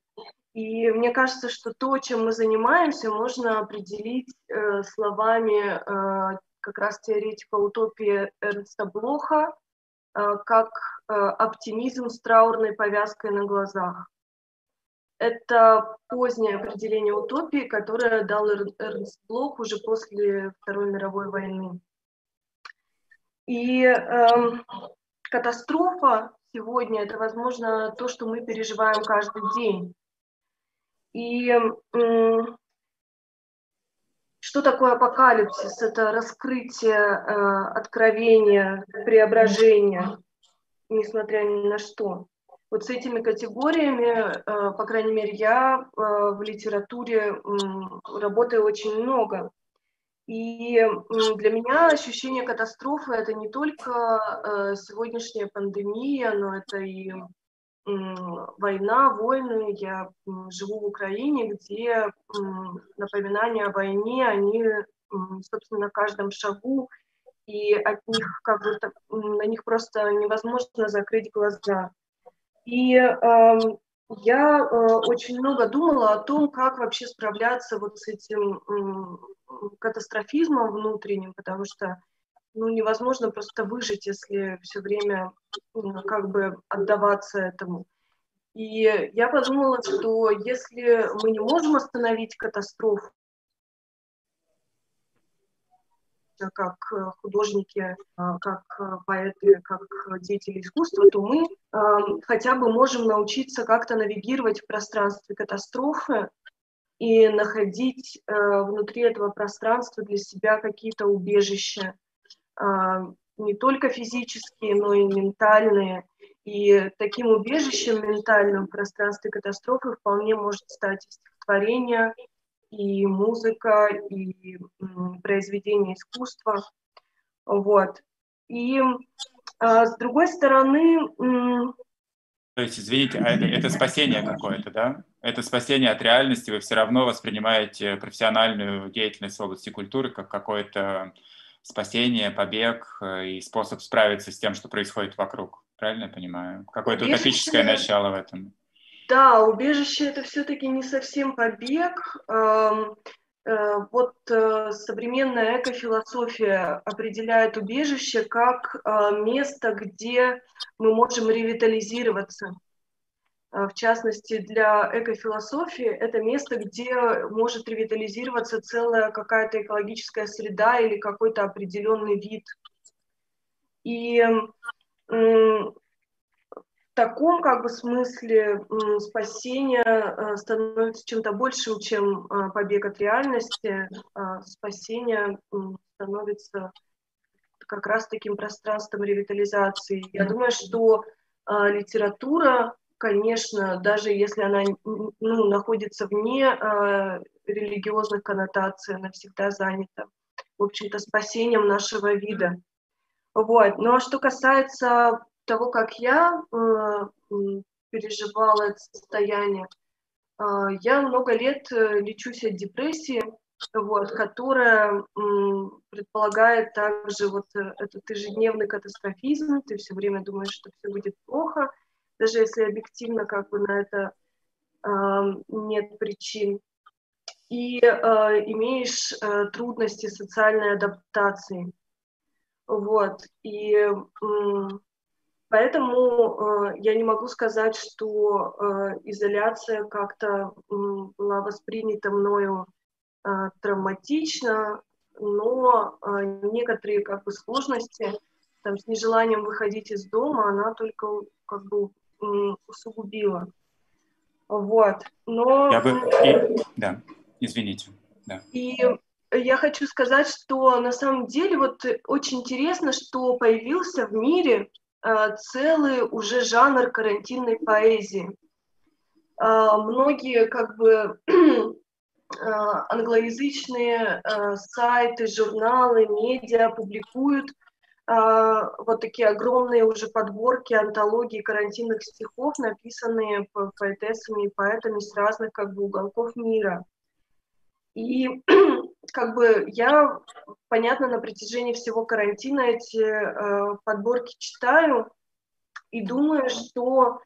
И мне кажется, что то, чем мы занимаемся, можно определить э, словами э, как раз теоретика утопии Эрнста Блоха, Э, как э, оптимизм с траурной повязкой на глазах. Это позднее определение утопии, которое дал Эрнст Блок уже после Второй мировой войны. И э, катастрофа сегодня это, возможно, то, что мы переживаем каждый день. И что такое апокалипсис? Это раскрытие, э, откровение, преображение, несмотря ни на что. Вот с этими категориями, э, по крайней мере, я э, в литературе работаю очень много. И для меня ощущение катастрофы это не только сегодняшняя пандемия, но это и война, войны. Я живу в Украине, где напоминания о войне, они, собственно, на каждом шагу, и от них как бы на них просто невозможно закрыть глаза. И э, я э, очень много думала о том, как вообще справляться вот с этим э, катастрофизмом внутренним, потому что ну, невозможно просто выжить, если все время ну, как бы отдаваться этому. И я подумала, что если мы не можем остановить катастрофу, как художники, как поэты, как деятели искусства, то мы э, хотя бы можем научиться как-то навигировать в пространстве катастрофы и находить э, внутри этого пространства для себя какие-то убежища, а, не только физические, но и ментальные. И таким убежищем ментальным в пространстве катастрофы вполне может стать стихотворение, и музыка, и произведение искусства. Вот. И а, с другой стороны... То есть, извините, а это, это спасение какое-то, да? Это спасение от реальности, вы все равно воспринимаете профессиональную деятельность в области культуры как какое-то спасение, побег и способ справиться с тем, что происходит вокруг. Правильно я понимаю? Какое-то убежище... утопическое начало в этом. Да, убежище это все-таки не совсем побег. Э, вот э, современная экофилософия определяет убежище как э, место, где мы можем ревитализироваться. В частности, для экофилософии это место, где может ревитализироваться целая какая-то экологическая среда или какой-то определенный вид. И таком как бы смысле спасение э, становится чем-то большим, чем э, побег от реальности. А спасение становится как раз таким пространством ревитализации. Я думаю, что а, литература, конечно, даже если она ну, находится вне а, религиозных коннотаций, она всегда занята, в общем-то, спасением нашего вида. Вот. Ну а что касается того, как я э, переживала это состояние, э, я много лет э, лечусь от депрессии, вот, которая предполагает также вот этот ежедневный катастрофизм, ты все время думаешь, что все будет плохо, даже если объективно как бы на это нет причин. И имеешь трудности социальной адаптации. Вот. И Поэтому э, я не могу сказать, что э, изоляция как-то э, была воспринята мною э, травматично, но э, некоторые как бы сложности там, с нежеланием выходить из дома, она только как бы усугубила. Вот. Но... Я бы... И... Да, извините. Да. И я хочу сказать, что на самом деле вот очень интересно, что появился в мире Э, целый уже жанр карантинной поэзии. Э, многие как бы э, англоязычные сайты, журналы, медиа публикуют вот такие огромные уже подборки, антологии карантинных стихов, написанные поэтессами и поэтами с разных как бы уголков мира. И как бы я, понятно, на протяжении всего карантина эти э, подборки читаю и думаю, что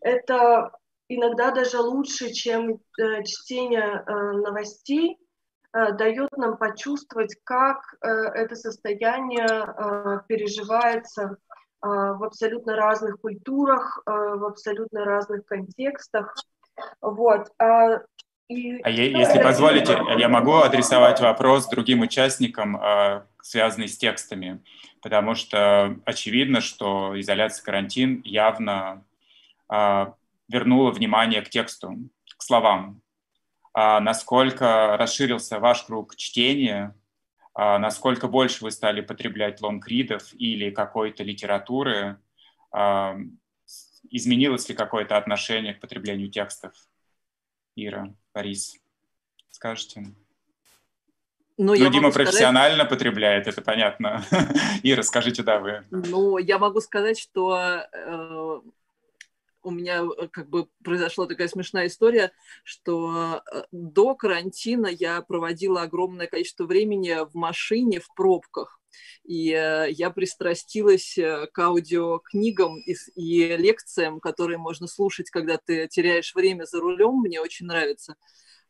это иногда даже лучше, чем э, чтение э, новостей, дает нам почувствовать, как э, это состояние э, переживается э, в абсолютно разных культурах, э, в абсолютно разных контекстах. Вот. А а я, если позволите, я могу адресовать вопрос другим участникам, а, связанный с текстами, потому что очевидно, что изоляция карантин явно а, вернула внимание к тексту, к словам. А насколько расширился ваш круг чтения, насколько больше вы стали потреблять лонгридов или какой-то литературы, изменилось ли какое-то отношение к потреблению текстов? Ира, Борис, скажете? Ну, ну Дима профессионально сказать... потребляет, это понятно. Ира, скажите, да, вы. Ну, я могу сказать, что э, у меня э, как бы произошла такая смешная история, что э, до карантина я проводила огромное количество времени в машине, в пробках. И э, я пристрастилась к аудиокнигам и, и лекциям, которые можно слушать, когда ты теряешь время за рулем. Мне очень нравится.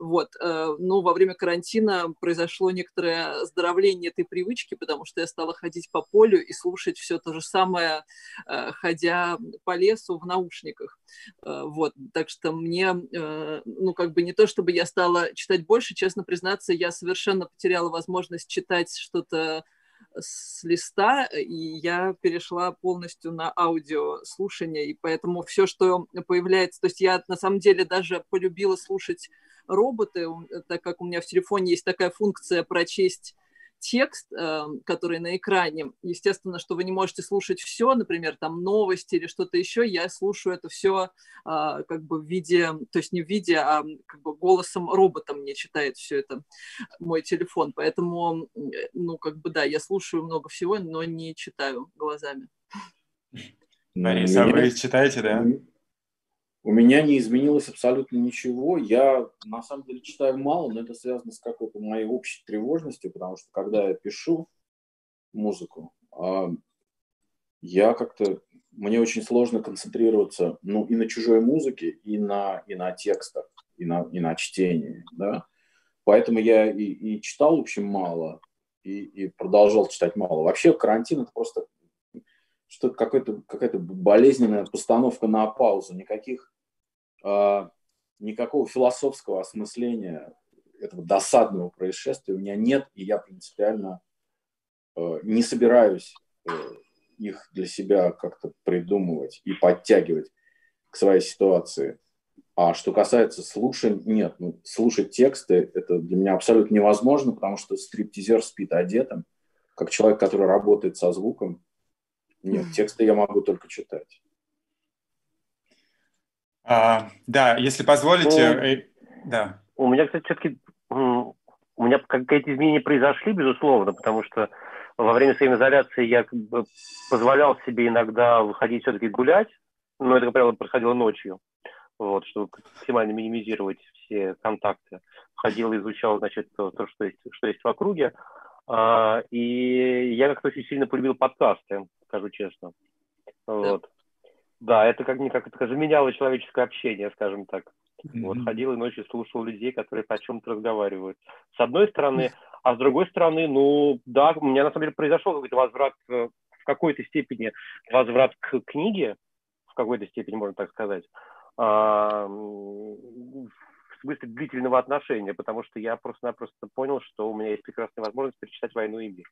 Вот. Э, но во время карантина произошло некоторое оздоровление этой привычки, потому что я стала ходить по полю и слушать все то же самое, ходя по лесу в наушниках. Вот. Так что мне, ну, как бы не то, чтобы я стала читать больше, честно признаться, я совершенно потеряла возможность читать что-то с листа, и я перешла полностью на аудио слушание, и поэтому все, что появляется, то есть я на самом деле даже полюбила слушать роботы, так как у меня в телефоне есть такая функция прочесть текст, эм, который на экране. Естественно, что вы не можете слушать все, например, там новости или что-то еще. Я слушаю это все а, как бы в виде, то есть не в виде, а как бы голосом робота мне читает все это мой телефон. Поэтому, ну, как бы да, я слушаю много всего, но не читаю глазами. Борис, а вы читаете, да? У меня не изменилось абсолютно ничего. Я на самом деле читаю мало, но это связано с какой-то моей общей тревожностью, потому что когда я пишу, музыку. А я как-то мне очень сложно концентрироваться ну, и на чужой музыке, и на, и на текстах, и на, и на чтении. Да? Поэтому я и, и читал, в общем, мало, и, и продолжал читать мало. Вообще карантин – это просто что какая-то какая болезненная постановка на паузу, никаких, э, никакого философского осмысления этого досадного происшествия у меня нет, и я принципиально э, не собираюсь э, их для себя как-то придумывать и подтягивать к своей ситуации. А что касается слушания, нет, ну, слушать тексты это для меня абсолютно невозможно, потому что стриптизер спит одетым, как человек, который работает со звуком. Нет, тексты я могу только читать. А, да, если позволите, ну, э, да. У меня, кстати, все-таки у меня какие-то изменения произошли, безусловно, потому что во время своей изоляции я как бы позволял себе иногда выходить все-таки гулять, но это, как правило, происходило ночью, вот, чтобы максимально минимизировать все контакты. Ходил, изучал, значит, то, то что, есть, что есть в округе. А, и я как-то очень сильно полюбил подкасты, скажу честно. Вот. Да, это как никак это заменяло человеческое общение, скажем так. Mm-hmm. Вот ходил и ночью слушал людей, которые о чем-то разговаривают. С одной стороны, а с другой стороны, ну да, у меня на самом деле произошел какой-то возврат э, в какой-то степени возврат к книге, в какой-то степени, можно так сказать, а, в смысле длительного отношения, потому что я просто-напросто понял, что у меня есть прекрасная возможность перечитать «Войну и мир»,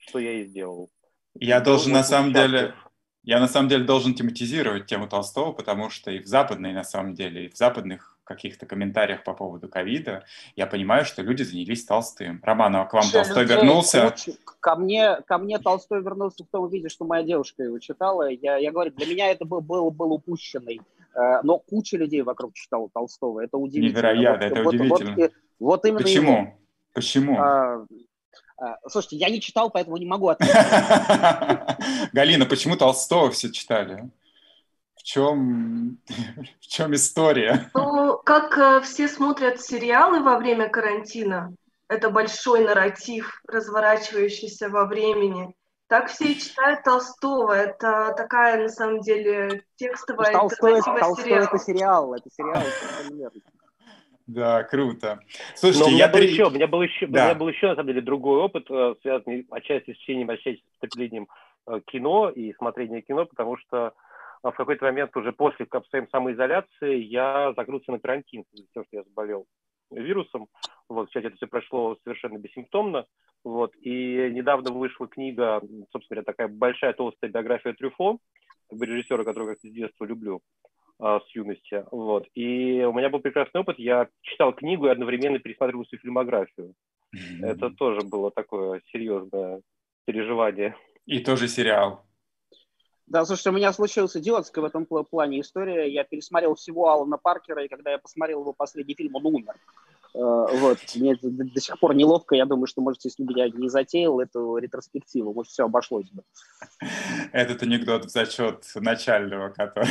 что я и сделал. Я должен, на самом деле, я на самом деле должен тематизировать тему Толстого, потому что и в западной, на самом деле, и в западных каких-то комментариях по поводу ковида, я понимаю, что люди занялись Толстым. Романова, к вам Слушай, Толстой людей, вернулся? Ко мне, ко мне Толстой вернулся в том виде, что моя девушка его читала. Я, я говорю, для меня это был, был, был упущенный. Э, но куча людей вокруг читала Толстого. Это удивительно. Невероятно, вот, это вот, удивительно. Вот, вот именно Почему? Его. Почему? А, слушайте, я не читал, поэтому не могу ответить. Галина, почему Толстого все читали? В чем, в чем история? Ну, как э, все смотрят сериалы во время карантина, это большой нарратив, разворачивающийся во времени. Так все и читают Толстого. Это такая, на самом деле, текстовая Толстой, Толстой это сериал. Это сериал. Да, круто. Слушайте, Но у меня, я был еще, у меня был еще, да. у меня был еще на самом деле другой опыт, э, связанный отчасти с чтением, отчасти с потреблением э, кино и смотрением кино, потому что э, в какой-то момент уже после своей самоизоляции я закрылся на карантин, из-за того, что я заболел вирусом. Вот, кстати, это все прошло совершенно бессимптомно. Вот, и недавно вышла книга, собственно говоря, такая большая толстая биография Трюфо, как режиссера, которого с детства люблю. А, с юности. Вот. И у меня был прекрасный опыт. Я читал книгу и одновременно пересматривал всю фильмографию. Mm-hmm. Это тоже было такое серьезное переживание. И тоже сериал. Да, слушайте, у меня случилась идиотская в этом плане история. Я пересмотрел всего Алана Паркера, и когда я посмотрел его последний фильм, он умер. Э, вот. Мне до сих пор неловко. Я думаю, что, может, если бы я не затеял эту ретроспективу, может, все обошлось бы. Этот анекдот в зачет начального, который...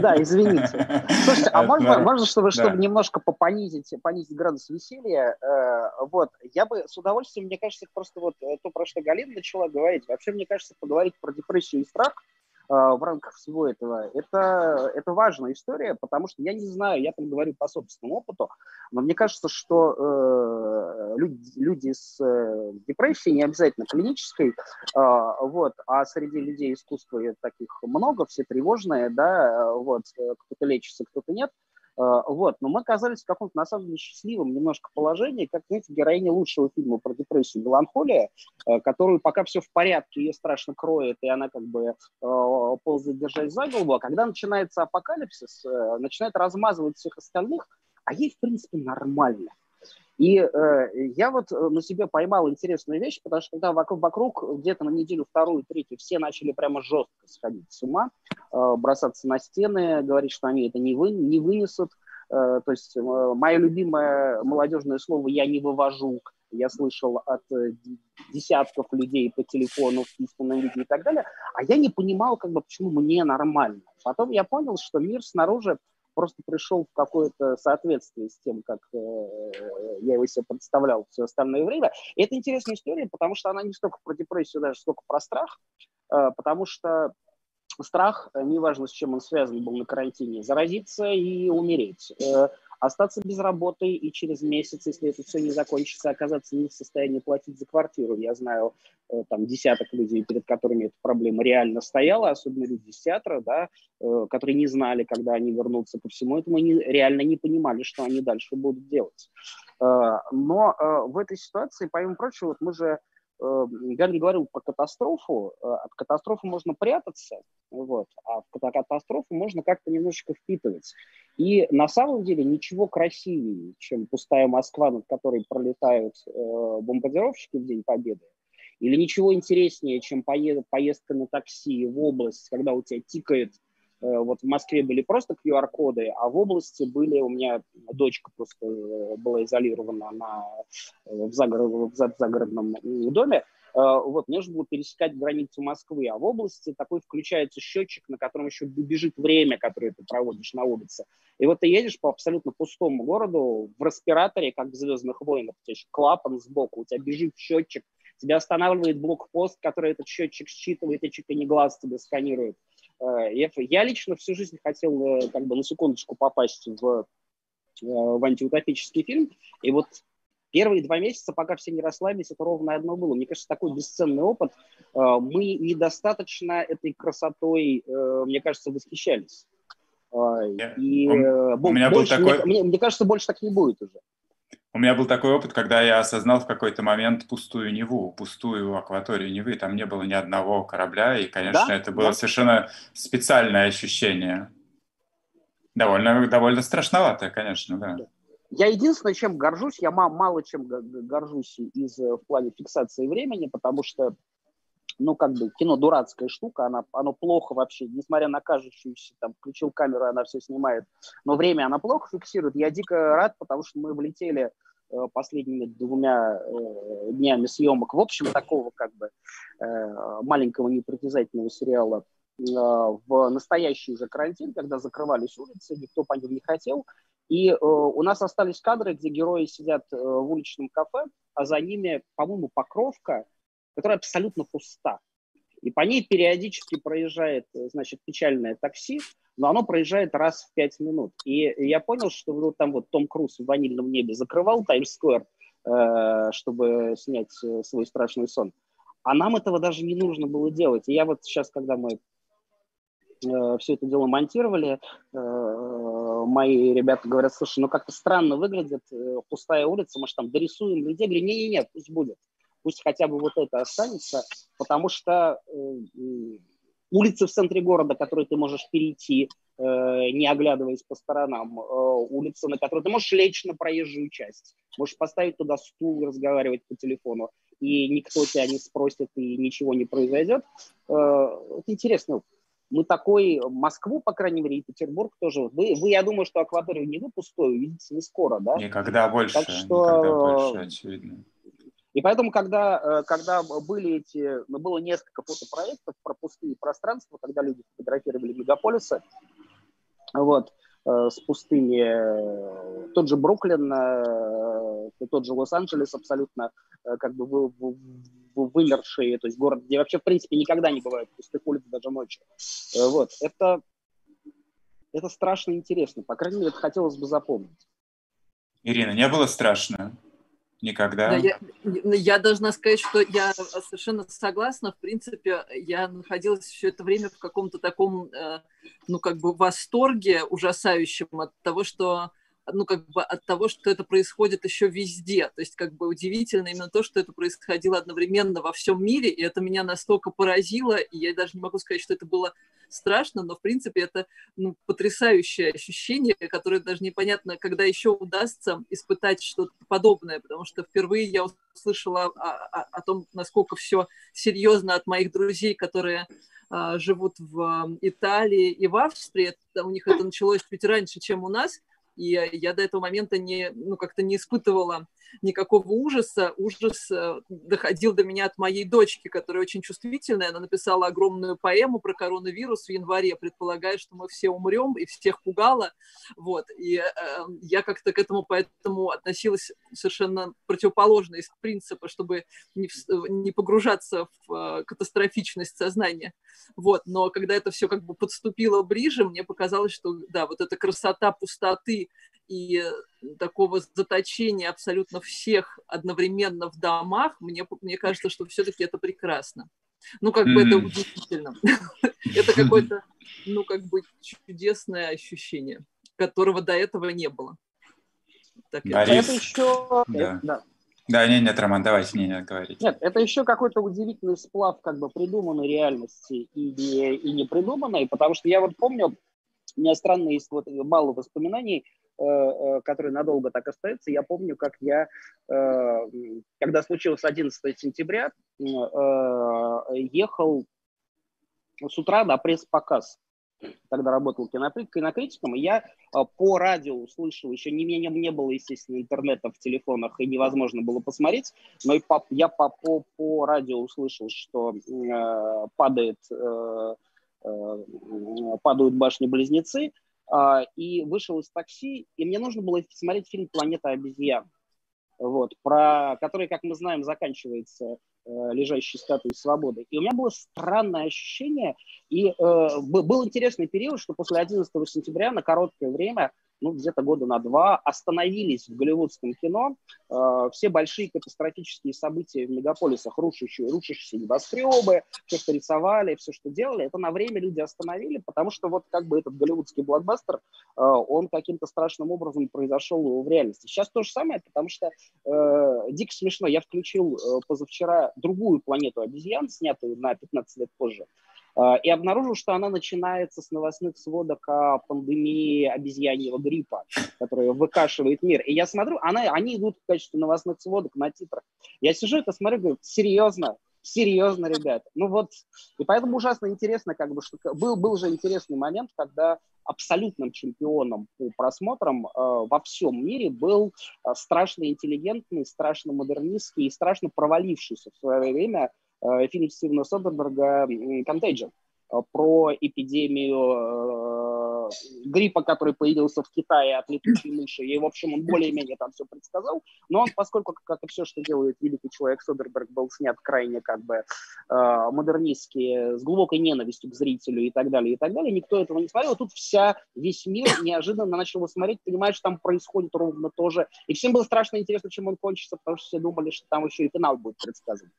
Да, извините. Слушайте, а можно, можно чтобы, чтобы немножко понизить, понизить градус веселья? Э, вот, я бы с удовольствием, мне кажется, просто вот э, то, про что Галина начала говорить, вообще, мне кажется, поговорить про депрессию и страх – в рамках всего этого. Это, это важная история, потому что я не знаю, я там говорю по собственному опыту, но мне кажется, что э, люди, люди с э, депрессией, не обязательно клинической, э, вот, а среди людей искусства таких много, все тревожные, да, вот, э, кто-то лечится, кто-то нет, а, вот. Но мы оказались в каком-то, на самом деле, счастливом немножко положении, как, знаете, героиня лучшего фильма про депрессию «Меланхолия», а, которую пока все в порядке, ее страшно кроет, и она как бы а, ползает держать за голову, а когда начинается апокалипсис, э, начинает размазывать всех остальных, а ей, в принципе, нормально. И э, я вот э, на себе поймал интересную вещь, потому что когда вокруг, вокруг где-то на неделю вторую, третью все начали прямо жестко сходить с ума, э, бросаться на стены, говорить, что они это не, вы, не вынесут. Э, то есть э, мое любимое молодежное слово «я не вывожу», я слышал от э, десятков людей по телефону в письменном виде и так далее, а я не понимал, как бы, почему мне нормально. Потом я понял, что мир снаружи просто пришел в какое-то соответствие с тем, как э, я его себе представлял все остальное время. И это интересная история, потому что она не столько про депрессию, даже столько про страх, э, потому что страх, неважно с чем он связан был на карантине, заразиться и умереть. Э, остаться без работы и через месяц, если это все не закончится, оказаться не в состоянии платить за квартиру. Я знаю э, там десяток людей, перед которыми эта проблема реально стояла, особенно люди из театра, да, э, которые не знали, когда они вернутся ко всему этому, они реально не понимали, что они дальше будут делать. Э, но в этой ситуации, помимо прочего, вот мы же Гарри говорил про катастрофу. От катастрофы можно прятаться, вот, а в катастрофу можно как-то немножечко впитывать. И на самом деле ничего красивее, чем пустая Москва, над которой пролетают э, бомбардировщики в День Победы, или ничего интереснее, чем поездка на такси в область, когда у тебя тикает, э, вот в Москве были просто QR-коды, а в области были, у меня дочка просто э, была изолирована на, э, в, загород, в загородном доме, Э, вот, мне нужно было пересекать границу Москвы, а в области такой включается счетчик, на котором еще бежит время, которое ты проводишь на улице. И вот ты едешь по абсолютно пустому городу в респираторе, как в «Звездных войнах», у тебя еще клапан сбоку, у тебя бежит счетчик, тебя останавливает блокпост, который этот счетчик считывает и чуть ли не глаз тебе сканирует. Э, я лично всю жизнь хотел э, как бы на секундочку попасть в, в антиутопический фильм, и вот Первые два месяца, пока все не расслабились, это ровно одно было. Мне кажется, такой бесценный опыт. Э, мы недостаточно этой красотой, э, мне кажется, восхищались. Э, и у, у меня больше, был такой... Мне, мне кажется, больше так не будет уже. У меня был такой опыт, когда я осознал в какой-то момент пустую Неву, пустую акваторию Невы. Там не было ни одного корабля, и, конечно, да? это было да. совершенно специальное ощущение. Довольно, довольно страшноватое, конечно, да. Я единственное, чем горжусь, я мало чем горжусь из, э, в плане фиксации времени, потому что, ну, как бы, кино дурацкая штука, она, оно плохо вообще, несмотря на кажущуюся, там, включил камеру, она все снимает, но время она плохо фиксирует. Я дико рад, потому что мы влетели э, последними двумя э, днями съемок, в общем, такого, как бы, э, маленького непритязательного сериала э, в настоящий уже карантин, когда закрывались улицы, никто по ним не хотел, и э, у нас остались кадры, где герои сидят э, в уличном кафе, а за ними, по-моему, покровка, которая абсолютно пуста. И по ней периодически проезжает, э, значит, печальное такси, но оно проезжает раз в пять минут. И я понял, что вот там вот Том Круз в «Ванильном небе» закрывал Таймс-сквер, э, чтобы снять э, свой страшный сон. А нам этого даже не нужно было делать. И я вот сейчас, когда мы Э, все это дело монтировали, э, мои ребята говорят, слушай, ну как-то странно выглядит э, пустая улица, может там дорисуем людей. Я говорю, не-не-не, пусть будет. Пусть хотя бы вот это останется, потому что улицы в центре города, которые ты можешь перейти, не оглядываясь по сторонам, улицы, на которые ты можешь лечь на проезжую часть, можешь поставить туда стул и разговаривать по телефону, и никто тебя не спросит, и ничего не произойдет. Это интересно мы такой Москву, по крайней мере, и Петербург тоже. Вы, вы я думаю, что акваторию не вы пустую увидите не скоро, да? Никогда больше, так что... никогда больше, очевидно. И поэтому, когда, э, когда были эти, ну, было несколько фотопроектов про пустые пространства, когда люди фотографировали мегаполисы, вот, э, с пустыми, э, тот же Бруклин, тот же Лос-Анджелес абсолютно как бы вымершие, то есть город, где вообще, в принципе, никогда не бывает пустых улиц даже ночью. Вот, это, это страшно интересно, по крайней мере, это хотелось бы запомнить. Ирина, не было страшно? Никогда? Да, я, я должна сказать, что я совершенно согласна. В принципе, я находилась все это время в каком-то таком, э, ну, как бы восторге ужасающем от того, что ну, как бы от того, что это происходит еще везде. То есть, как бы удивительно именно то, что это происходило одновременно во всем мире, и это меня настолько поразило, и я даже не могу сказать, что это было страшно, но, в принципе, это ну, потрясающее ощущение, которое даже непонятно, когда еще удастся испытать что-то подобное, потому что впервые я услышала о, о, о том, насколько все серьезно от моих друзей, которые а, живут в Италии и в Австрии. У них это началось чуть раньше, чем у нас и я до этого момента не, ну, как-то не испытывала никакого ужаса. Ужас э, доходил до меня от моей дочки, которая очень чувствительная. Она написала огромную поэму про коронавирус в январе, предполагая, что мы все умрем, и всех пугала. Вот. И э, я как-то к этому поэтому относилась совершенно противоположно из принципа, чтобы не, не погружаться в э, катастрофичность сознания. Вот. Но когда это все как бы подступило ближе, мне показалось, что да, вот эта красота пустоты и такого заточения абсолютно всех одновременно в домах, мне, мне кажется, что все-таки это прекрасно. Ну, как бы это удивительно. Это какое-то, ну, как бы чудесное ощущение, которого до этого не было. Так, Борис. Это еще... Да. да. Да, нет, нет, Роман, давайте мне не говорить. Нет, это еще какой-то удивительный сплав как бы придуманной реальности и не, и не придуманной, потому что я вот помню, у меня странные есть вот мало воспоминаний, э, э, которые надолго так остаются. Я помню, как я, э, когда случилось 11 сентября, ехал с утра на пресс-показ тогда работал кинокритиком, и я по радио услышал, еще не, не, не было, естественно, интернета в телефонах, и невозможно было посмотреть, но и по, я по, по, по радио услышал, что э, падает э, Э, падают башни-близнецы, и вышел из такси, и мне нужно было смотреть фильм «Планета обезьян», вот, про который, как мы знаем, заканчивается э, лежащей статуей свободы. И у меня было странное ощущение, и э, был интересный период, что после 11 сентября на короткое время ну, где-то года на два остановились в голливудском кино. Э, все большие катастрофические события в мегаполисах, рушащие, рушащиеся небоскребы, все, что рисовали, все, что делали, это на время люди остановили, потому что вот как бы этот голливудский блокбастер, э, он каким-то страшным образом произошел в реальности. Сейчас то же самое, потому что э, дико смешно, я включил э, позавчера другую планету обезьян, снятую на 15 лет позже, и обнаружил, что она начинается с новостных сводок о пандемии обезьяньего гриппа, которая выкашивает мир. И я смотрю, она, они идут в качестве новостных сводок на титрах. Я сижу это смотрю, говорю, серьезно, серьезно, ребят. Ну вот, и поэтому ужасно интересно, как бы, что был, был же интересный момент, когда абсолютным чемпионом по просмотрам э, во всем мире был э, страшно интеллигентный, страшно модернистский и страшно провалившийся в свое время фильм Стивена Содерберга «Contagion» э, про эпидемию э, гриппа, который появился в Китае от летучей мыши. И, в общем, он более-менее там все предсказал. Но он, поскольку, как и все, что делает великий человек Содерберг, был снят крайне как бы модернистски, с глубокой ненавистью к зрителю и так далее, и так далее, никто этого не смотрел. Тут вся, весь мир неожиданно начал его смотреть, понимает, что там происходит ровно то же. И всем было страшно интересно, чем он кончится, потому что все думали, что там еще и финал будет предсказан.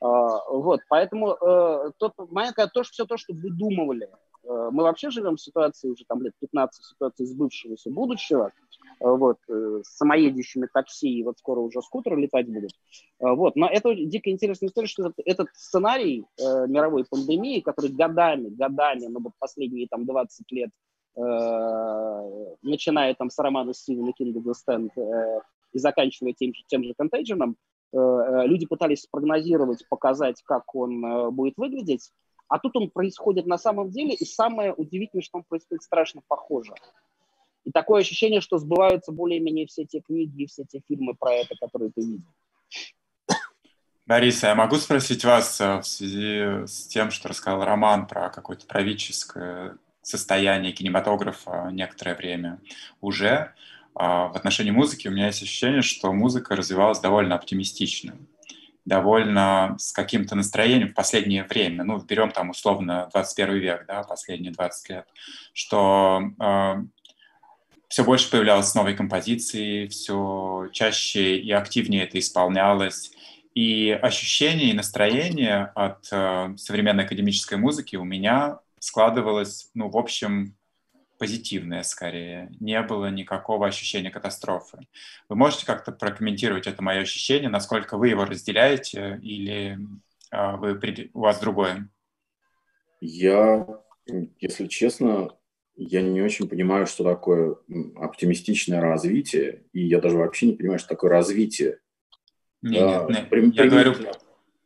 А, вот, поэтому э, тот момент, когда то, что, все то, что выдумывали, э, мы вообще живем в ситуации уже там лет 15, ситуации сбывшегося будущего, э, вот, с самоедущими такси, и вот скоро уже скутеры летать будут. Вот, но это дико интересная история, что этот, этот сценарий э, мировой пандемии, который годами, годами, ну вот последние там 20 лет, э, начиная там с романа Стивена Кинга «The Stand» э, и заканчивая тем же, тем же э, люди пытались спрогнозировать, показать, как он э, будет выглядеть, а тут он происходит на самом деле, и самое удивительное, что он происходит страшно похоже. И такое ощущение, что сбываются более-менее все те книги и все те фильмы про это, которые ты видел. Борис, я могу спросить вас в связи с тем, что рассказал Роман про какое-то правительское состояние кинематографа некоторое время уже. А, в отношении музыки у меня есть ощущение, что музыка развивалась довольно оптимистично, довольно с каким-то настроением в последнее время, ну, берем там условно 21 век, да, последние 20 лет, что а, все больше появлялось новой композиции, все чаще и активнее это исполнялось, и ощущение и настроение от э, современной академической музыки у меня складывалось, ну, в общем, позитивное скорее. Не было никакого ощущения катастрофы. Вы можете как-то прокомментировать это мое ощущение, насколько вы его разделяете или а, вы, у вас другое? Я, если честно, я не очень понимаю, что такое оптимистичное развитие, и я даже вообще не понимаю, что такое развитие. Нет, а, нет, нет. Я, говорю,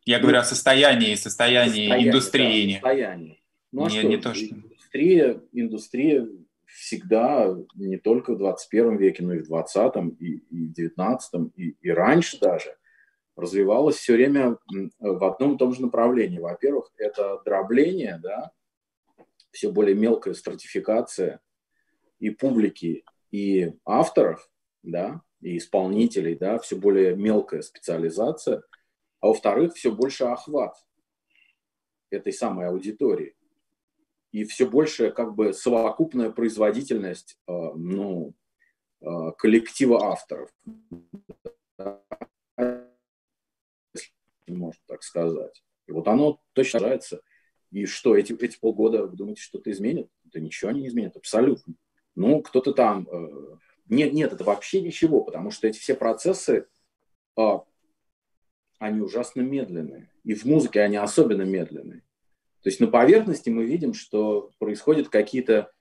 я говорю о состоянии, состоянии, состоянии индустрии. Да, состоянии. Ну, а не, что, не то, что... Индустрия, индустрия всегда, не только в 21 веке, но и в 20 и, и 19 и, и раньше даже, развивалась все время в одном и том же направлении. Во-первых, это дробление, да, все более мелкая стратификация и публики, и авторов, да, и исполнителей, да, все более мелкая специализация, а во-вторых, все больше охват этой самой аудитории и все больше как бы совокупная производительность э, ну, э, коллектива авторов, можно так сказать. И вот оно точно нравится. И что, эти, эти полгода, вы думаете, что-то изменит? Да ничего они не изменят, абсолютно. Ну, кто-то там... Э, нет, нет, это вообще ничего, потому что эти все процессы, они ужасно медленные. И в музыке они особенно медленные. То есть на поверхности мы видим, что происходят какие-то,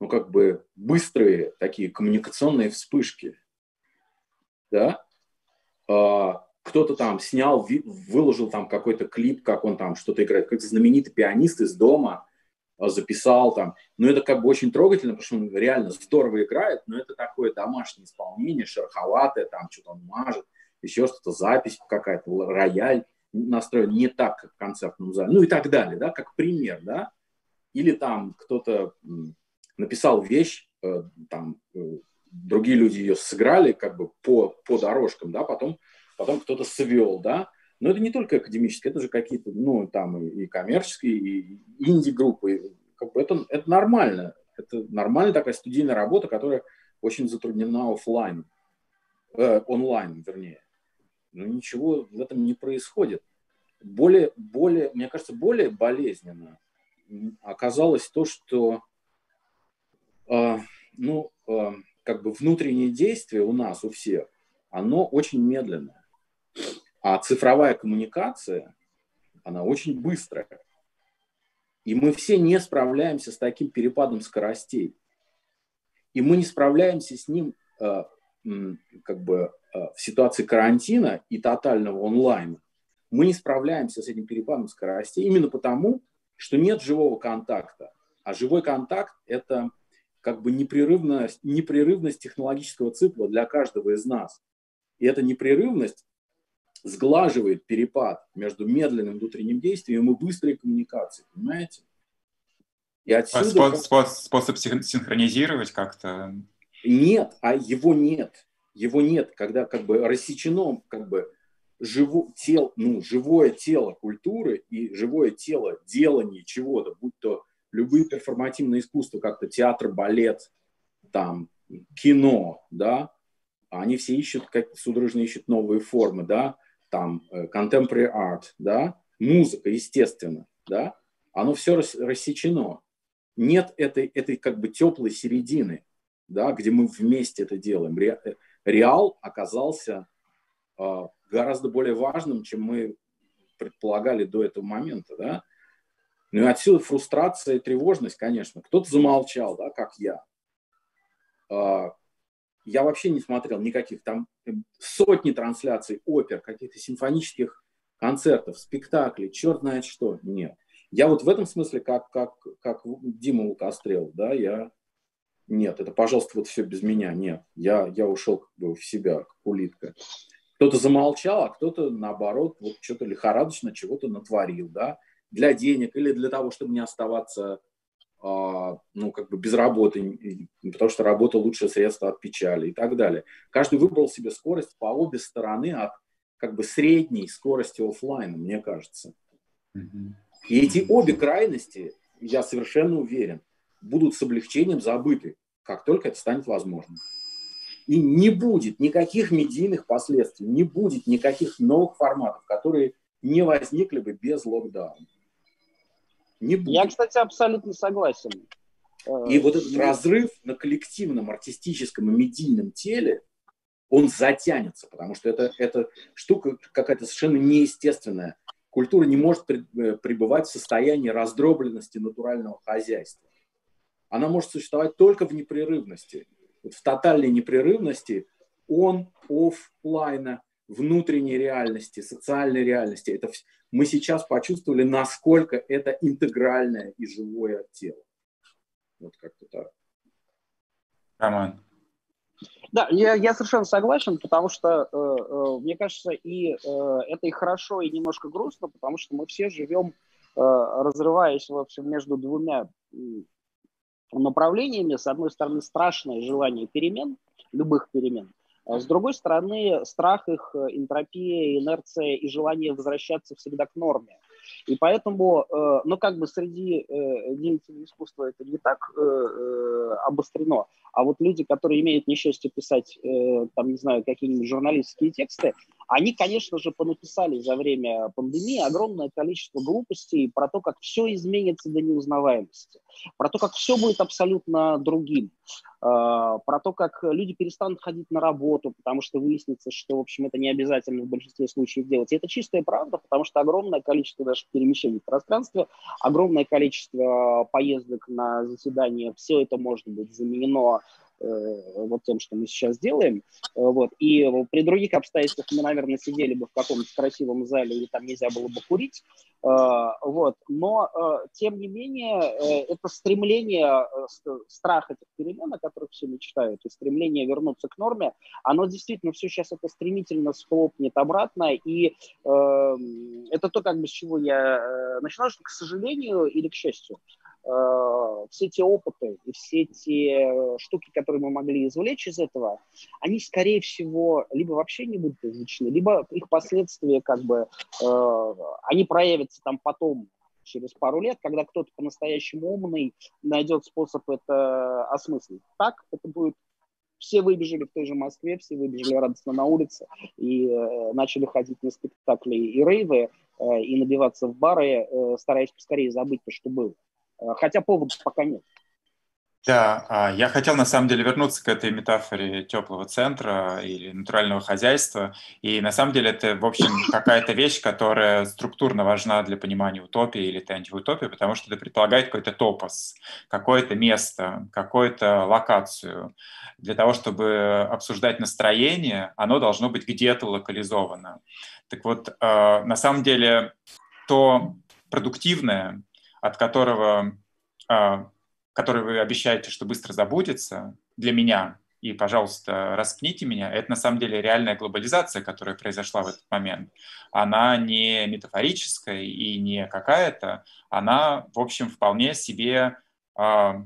ну, как бы быстрые такие коммуникационные вспышки. Да? А, кто-то там снял, выложил там какой-то клип, как он там что-то играет, какой-то знаменитый пианист из дома а, записал там. Ну, это как бы очень трогательно, потому что он реально здорово играет, но это такое домашнее исполнение, шероховатое, там что-то он мажет, еще что-то, запись какая-то, рояль настроен не так, как в концертном зале, ну и так далее, да, как пример, да, или там кто-то написал вещь, э, там э, другие люди ее сыграли как бы по, по дорожкам, да, потом, потом кто-то свел, да, но это не только академические, это же какие-то, ну, там и, коммерческие, и инди-группы, как бы это, это нормально, это нормальная такая студийная работа, которая очень затруднена офлайн, э, онлайн, вернее но ну, ничего в этом не происходит. Более, более, мне кажется, более болезненно оказалось то, что э, ну, э, как бы внутреннее действие у нас, у всех, оно очень медленное. А цифровая коммуникация, она очень быстрая. И мы все не справляемся с таким перепадом скоростей. И мы не справляемся с ним э, как бы Э, в ситуации карантина и тотального онлайна мы не справляемся с этим перепадом скоростей именно потому, что нет живого контакта. А живой контакт – это как бы непрерывность, непрерывность технологического цикла для каждого из нас. И эта непрерывность сглаживает перепад между медленным внутренним действием и быстрой коммуникацией, понимаете? И отсюда... А способ, способ синхронизировать как-то? Нет, а его нет. Его нет, когда как бы рассечено как бы живо, тел, ну, живое тело культуры и живое тело делания чего-то, будь то любые перформативные искусства, как-то театр, балет, там, кино, да, они все ищут, как судорожно ищут новые формы, да, там, э, contemporary art, да, музыка, естественно, да, оно все рассечено. Нет этой, этой как бы теплой середины, да, где мы вместе это делаем. Э, Реал оказался э, гораздо более важным, чем мы предполагали до этого момента, да. Ну и отсюда фрустрация и тревожность, конечно. Кто-то замолчал, да, как я. Э, я вообще не смотрел никаких там э, сотни трансляций опер, каких-то симфонических концертов, спектаклей, черт знает что. Нет. Я вот в этом смысле, как, как, как Дима Лукострел, да, я нет, это, пожалуйста, вот все без меня. Нет, я, я ушел как бы в себя, как улитка. Кто-то замолчал, а кто-то, наоборот, вот что-то лихорадочно чего-то натворил, да, для денег или для того, чтобы не оставаться, э, ну, как бы без работы, потому что работа лучшее средство от печали и так далее. Каждый выбрал себе скорость по обе стороны от как бы средней скорости офлайна, мне кажется. И эти обе крайности, я совершенно уверен, будут с облегчением забыты, как только это станет возможным. И не будет никаких медийных последствий, не будет никаких новых форматов, которые не возникли бы без локдауна. Не будет. Я, кстати, абсолютно согласен. И вот этот разрыв на коллективном артистическом и медийном теле, он затянется, потому что это, это штука какая-то совершенно неестественная. Культура не может э, пребывать в состоянии раздробленности натурального хозяйства она может существовать только в непрерывности. Вот в тотальной непрерывности он офлайна, внутренней реальности, социальной реальности. Это мы сейчас почувствовали, насколько это интегральное и живое тело. Вот как-то так. Роман. Да, я, я совершенно согласен, потому что, э, э, мне кажется, и э, это и хорошо, и немножко грустно, потому что мы все живем, э, разрываясь, в общем, между двумя направлениями. С одной стороны, страшное желание перемен, любых перемен, а с другой стороны, страх их, э, энтропия, инерция и желание возвращаться всегда к норме. И поэтому, э, ну, как бы среди э, деятелей искусства это не так обострено, а вот люди, которые имеют несчастье писать, там, не знаю, какие-нибудь журналистские тексты, они, конечно же, понаписали за время пандемии огромное количество глупостей про то, как все изменится до неузнаваемости, про то, как все будет абсолютно другим, про то, как люди перестанут ходить на работу, потому что выяснится, что, в общем, это не обязательно в большинстве случаев делать. И это чистая правда, потому что огромное количество наших перемещений в пространстве, огромное количество поездок на заседания, все это может быть заменено Э, вот тем, что мы сейчас делаем. Э, вот. И при других обстоятельствах мы, наверное, сидели бы в каком-то красивом зале, и там нельзя было бы курить. Э, вот. Но, тем не менее, это стремление, страх этих перемен, о которых все мечтают, и стремление вернуться к норме, оно действительно все сейчас это стремительно схлопнет обратно. И это то, как бы, с чего я начинал, что, к сожалению или к счастью, Э, все те опыты и все те штуки, которые мы могли извлечь из этого, они, скорее всего, либо вообще не будут изучены, либо их последствия, как бы, э, они проявятся там потом, через пару лет, когда кто-то по-настоящему умный найдет способ это осмыслить. Так это будет все выбежали в той же Москве, все выбежали радостно на улице и э, начали ходить на спектакли и рейвы, э, и набиваться в бары, э, стараясь поскорее забыть то, что было. Э, хотя поводов пока нет. Да, а, я хотел на самом деле вернуться к этой метафоре теплого центра или натурального хозяйства. И на самом деле это, в общем, какая-то вещь, которая структурно важна для понимания утопии или антиутопии, потому что это предполагает какой-то топос, какое-то место, какую-то локацию. Для того, чтобы обсуждать настроение, оно должно быть где-то локализовано. Так вот, э, на самом деле, то продуктивное, от которого, а, который вы обещаете, что быстро забудется, для меня, и, пожалуйста, распните меня, это на самом деле реальная глобализация, которая произошла в этот момент. Она не метафорическая и не какая-то, она, в общем, вполне себе а,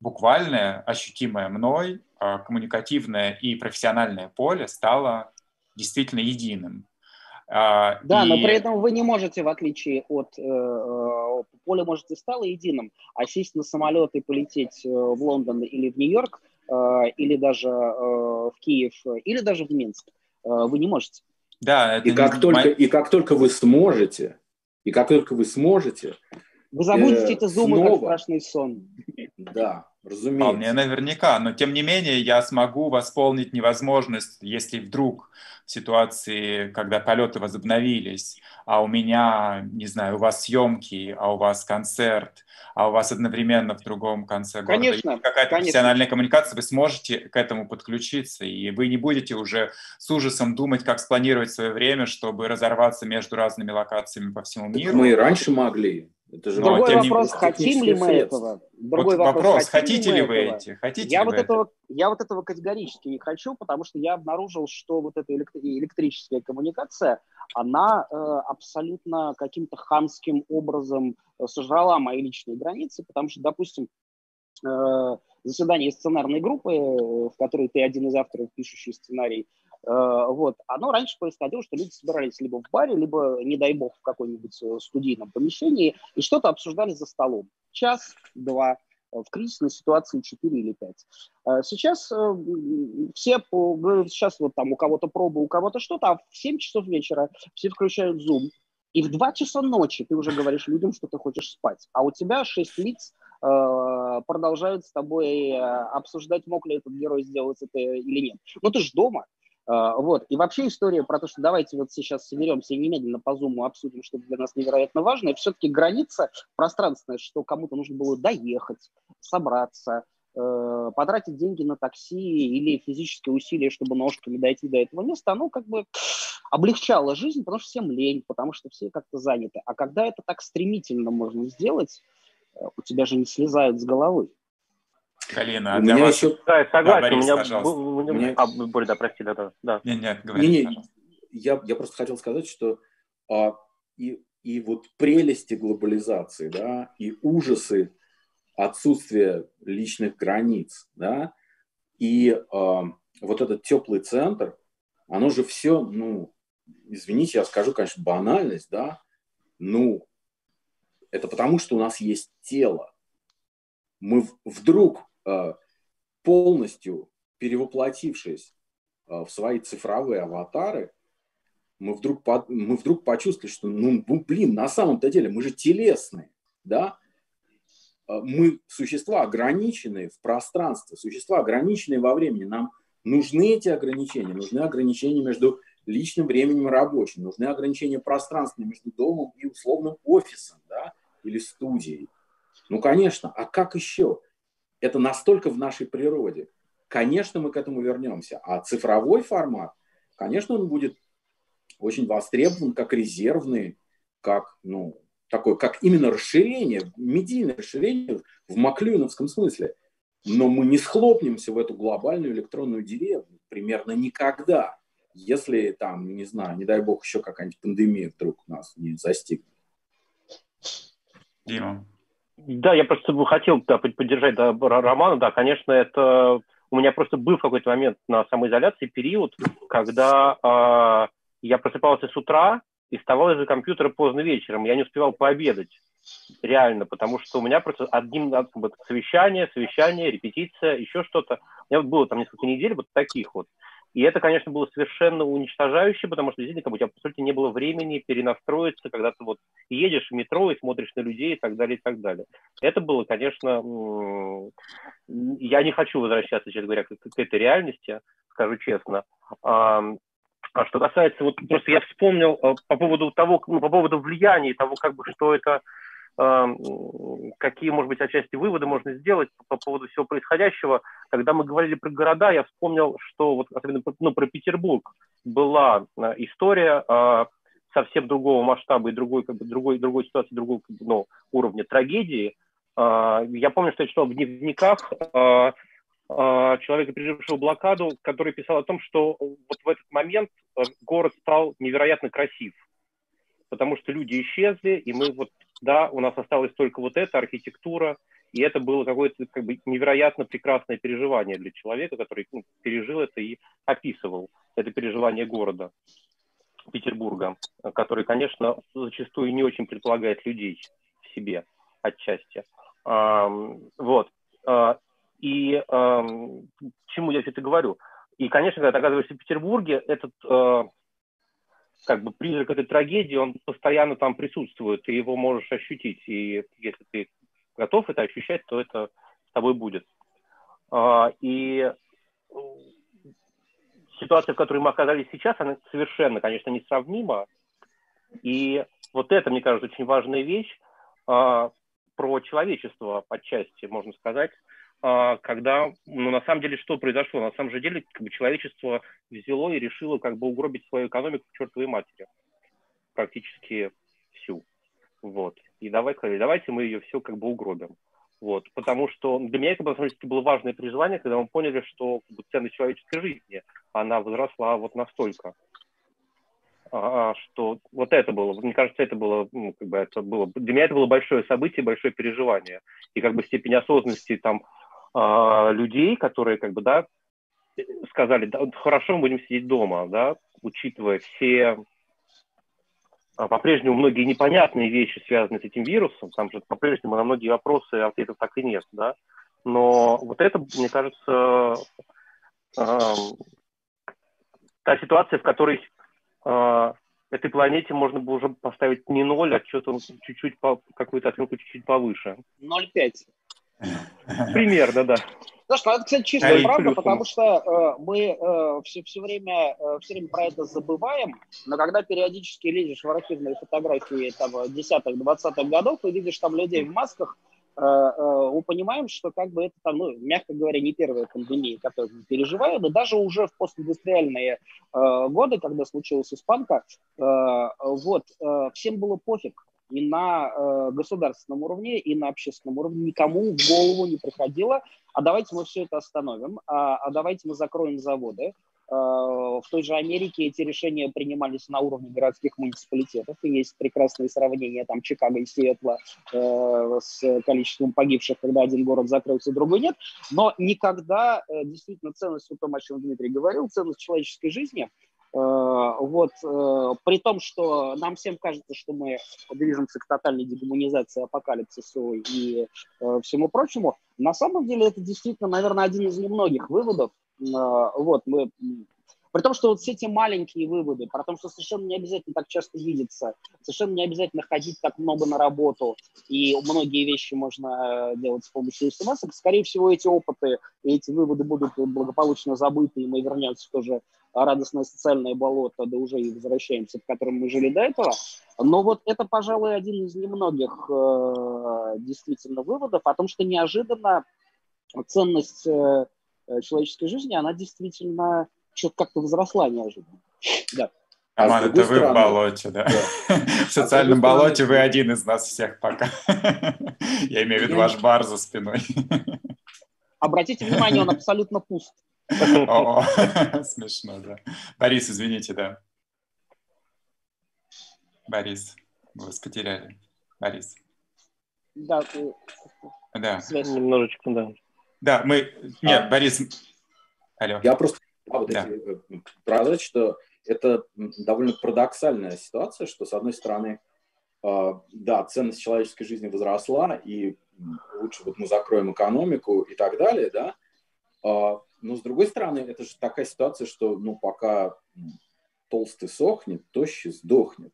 буквальное, ощутимое мной, а, коммуникативное и профессиональное поле стало действительно единым. А, да, и... но при этом вы не можете, в отличие от э, э, поля, можете стало единым, а сесть на самолет и полететь э, в Лондон или в Нью-Йорк, э, или даже э, в Киев, или даже в Минск. Э, вы не можете. Да, это и, как только, и как только вы сможете, и как только вы сможете, вы забудете э, это зумы снова... как страшный сон. Да, разумеется. Вполне наверняка, но тем не менее я смогу восполнить невозможность, если вдруг в ситуации, когда полеты возобновились, а у меня, не знаю, у вас съемки, а у вас концерт, а у вас одновременно в другом конце города конечно, какая-то профессиональная коммуникация, вы сможете к этому подключиться, и вы не будете уже с ужасом думать, как спланировать свое время, чтобы разорваться между разными локациями по всему миру. Так мы и раньше могли. Это же Другой вопрос, хотим ли мы средств. этого? Другой вот вопрос, вопрос хотите ли вы этого? эти? Хотите я, ли вот вы этого, я вот этого категорически не хочу, потому что я обнаружил, что вот эта электрическая коммуникация, она э, абсолютно каким-то хамским образом э, сожрала мои личные границы, потому что, допустим, э, заседание сценарной группы, э, в которой ты один из авторов, пишущий сценарий, Э, вот. Оно раньше происходило, что люди собирались либо в баре, либо, не дай бог, в каком-нибудь студийном помещении и что-то обсуждали за столом. Час, два, э, в кризисной ситуации 4 или 5. Сейчас все, сейчас вот там у кого-то проба, у кого-то что-то, а в 7 часов вечера все включают Zoom, и в 2 часа ночи ты уже говоришь людям, что ты хочешь спать, а у тебя 6 лиц продолжают с тобой обсуждать, мог ли этот герой сделать это или нет. Ну ты же дома, вот. И вообще история про то, что давайте вот сейчас соберемся и немедленно по зуму обсудим, что для нас невероятно важно, и все-таки граница пространственная, что кому-то нужно было доехать, собраться, э, потратить деньги на такси или физические усилия, чтобы ножками дойти до этого места, оно как бы облегчало жизнь, потому что всем лень, потому что все как-то заняты. А когда это так стремительно можно сделать, э, у тебя же не слезают с головы. Галина, а для вас... еще... Да, я согласен. Да, Борис, у меня... пожалуйста. У меня... А, Борис, да, прости, да, да. да. Нет, нет, говори, не, не, я, я просто хотел сказать, что а, и, и вот прелести глобализации, да, и ужасы отсутствия личных границ, да, и а, вот этот теплый центр, оно же все, ну, извините, я скажу, конечно, банальность, да, ну, это потому, что у нас есть тело. Мы вдруг полностью перевоплотившись э, в свои цифровые аватары, мы вдруг, мы вдруг почувствовали, что, ну, блин, на самом-то деле мы же телесные, да, э, мы существа ограниченные в пространстве, существа ограниченные во времени. Нам нужны эти ограничения, нужны ограничения между личным временем и рабочим, нужны ограничения пространственные между домом и условным офисом, да, или студией. Ну, конечно, а как еще? Это настолько в нашей природе. Конечно, мы к этому вернемся. А цифровой формат, конечно, он будет очень востребован как резервный, как, ну, такое, как именно расширение, медийное расширение в маклюиновском смысле. Но мы не схлопнемся в эту глобальную электронную деревню примерно никогда, если там, не знаю, не дай бог, еще какая-нибудь пандемия вдруг нас не застигнет. Дима. Да, я просто хотел да, поддержать да, Романа. Да, конечно, это у меня просто был какой-то момент на самоизоляции период, когда э, я просыпался с утра и вставал из-за компьютера поздно вечером. Я не успевал пообедать реально, потому что у меня просто одним совещание, совещание, репетиция, еще что-то. У меня было там несколько недель вот таких вот. И это, конечно, было совершенно уничтожающе, потому что действительно, как бы, у тебя, по сути, не было времени перенастроиться, когда ты вот едешь в метро и смотришь на людей и так далее, и так далее. Это было, конечно, я не хочу возвращаться, честно говоря, к, к этой реальности, скажу честно. А, что касается, вот просто я вспомнил э, по поводу того, ну, по поводу влияния того, как бы, что это какие, может быть, отчасти выводы можно сделать по поводу всего происходящего. Когда мы говорили про города, я вспомнил, что вот особенно ну, про Петербург была э, история э, совсем другого масштаба и другой, как бы, другой, другой ситуации, другого ну, уровня трагедии. Э, я помню, что я читал в дневниках человека, пережившего блокаду, который писал о том, что вот в этот момент город стал невероятно красив потому что люди исчезли, и мы вот, да, у нас осталось только вот эта архитектура, и это было какое-то как бы невероятно прекрасное переживание для человека, который ну, пережил это и описывал это переживание города Петербурга, который, конечно, зачастую не очень предполагает людей в себе отчасти. А, вот. А, и а, чему я все это говорю? И, конечно, когда ты оказываешься в Петербурге, этот а, как бы призрак этой трагедии, он постоянно там присутствует, ты его можешь ощутить, и если ты готов это ощущать, то это с тобой будет. А, и ситуация, в которой мы оказались сейчас, она совершенно, конечно, несравнима. И вот это, мне кажется, очень важная вещь а, про человечество отчасти, можно сказать, когда, ну, на самом деле, что произошло? На самом же деле, как бы, человечество взяло и решило, как бы, угробить свою экономику к чертовой матери. Практически всю. Вот. И давай, сказали, давайте мы ее все, как бы, угробим. Вот. Потому что для меня это, на самом деле, было важное переживание, когда мы поняли, что как бы, ценность человеческой жизни, она возросла вот настолько а, что вот это было, мне кажется, это было, ну, как бы это было, для меня это было большое событие, большое переживание. И как бы степень осознанности там а, людей, которые как бы, да, сказали, да, хорошо, мы будем сидеть дома, да, учитывая все а, по-прежнему многие непонятные вещи, связанные с этим вирусом, там же по-прежнему на многие вопросы ответов так и нет, да, но вот это, мне кажется, э, та ситуация, в которой э, этой планете можно было уже поставить не ноль, а что-то чуть-чуть, по, какую-то оценку чуть-чуть повыше. 0,5. Примерно, да. Знаешь, ну, это, кстати, чистая правда, потому что э, мы э, все, все, время, э, все время про это забываем, но когда периодически лезешь в архивные фотографии там, 10-20-х годов и видишь там людей в масках, э, э, мы понимаем, что как бы это, там, ну, мягко говоря, не первая пандемия, которую мы переживаем, и даже уже в постиндустриальные э, годы, когда случилась испанка, э, вот, э, всем было пофиг, и на э, государственном уровне, и на общественном уровне никому в голову не приходило, а давайте мы все это остановим, а, а давайте мы закроем заводы, Э, в той же Америке эти решения принимались на уровне городских муниципалитетов, и есть прекрасные сравнения там Чикаго и Сиэтла э, с количеством погибших, когда один город закрылся, другой нет. Но никогда э, действительно ценность, о том, о чем Дмитрий говорил, ценность человеческой жизни, вот, при том, что нам всем кажется, что мы движемся к тотальной дегуманизации, апокалипсису и всему прочему, на самом деле это действительно, наверное, один из немногих выводов, вот, мы при том, что вот все эти маленькие выводы, про то, что совершенно не обязательно так часто видеться, совершенно не обязательно ходить так много на работу, и многие вещи можно э, делать с помощью смс, скорее всего, эти опыты и эти выводы будут благополучно забыты, и мы вернемся в то же радостное социальное болото, да уже и возвращаемся, в котором мы жили до этого. Но вот это, пожалуй, один из немногих э, действительно выводов о том, что неожиданно ценность э, человеческой жизни, она действительно что-то как-то возросла неожиданно. Да. Роман, а это вы стороны, в болоте, да? да. В социальном а болоте вы один из нас всех пока. Я имею в виду ваш бар за спиной. Обратите внимание, он абсолютно пуст. О, смешно, да. Борис, извините, да. Борис, вы вас потеряли. Борис. Да, да. Связь. Немножечко, да. Да, мы... Нет, а, Борис... Алло. Я просто вот да. эти, что это довольно парадоксальная ситуация, что, с одной стороны, э, да, ценность человеческой жизни возросла, и лучше вот мы закроем экономику и так далее, да, э, но, с другой стороны, это же такая ситуация, что, ну, пока толстый сохнет, тощий сдохнет.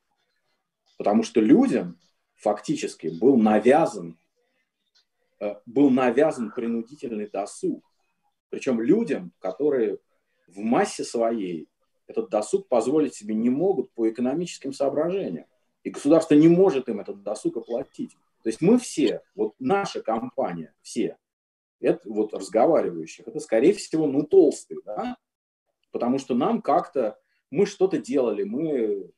Потому что людям фактически был навязан Э, был навязан принудительный досуг. Причем людям, которые в массе своей этот досуг позволить себе не могут по экономическим соображениям. И государство не может им этот досуг оплатить. То есть мы все, вот наша компания, все, это вот разговаривающих, это, скорее всего, ну, толстые, да? Потому что нам как-то, мы что-то делали, мы,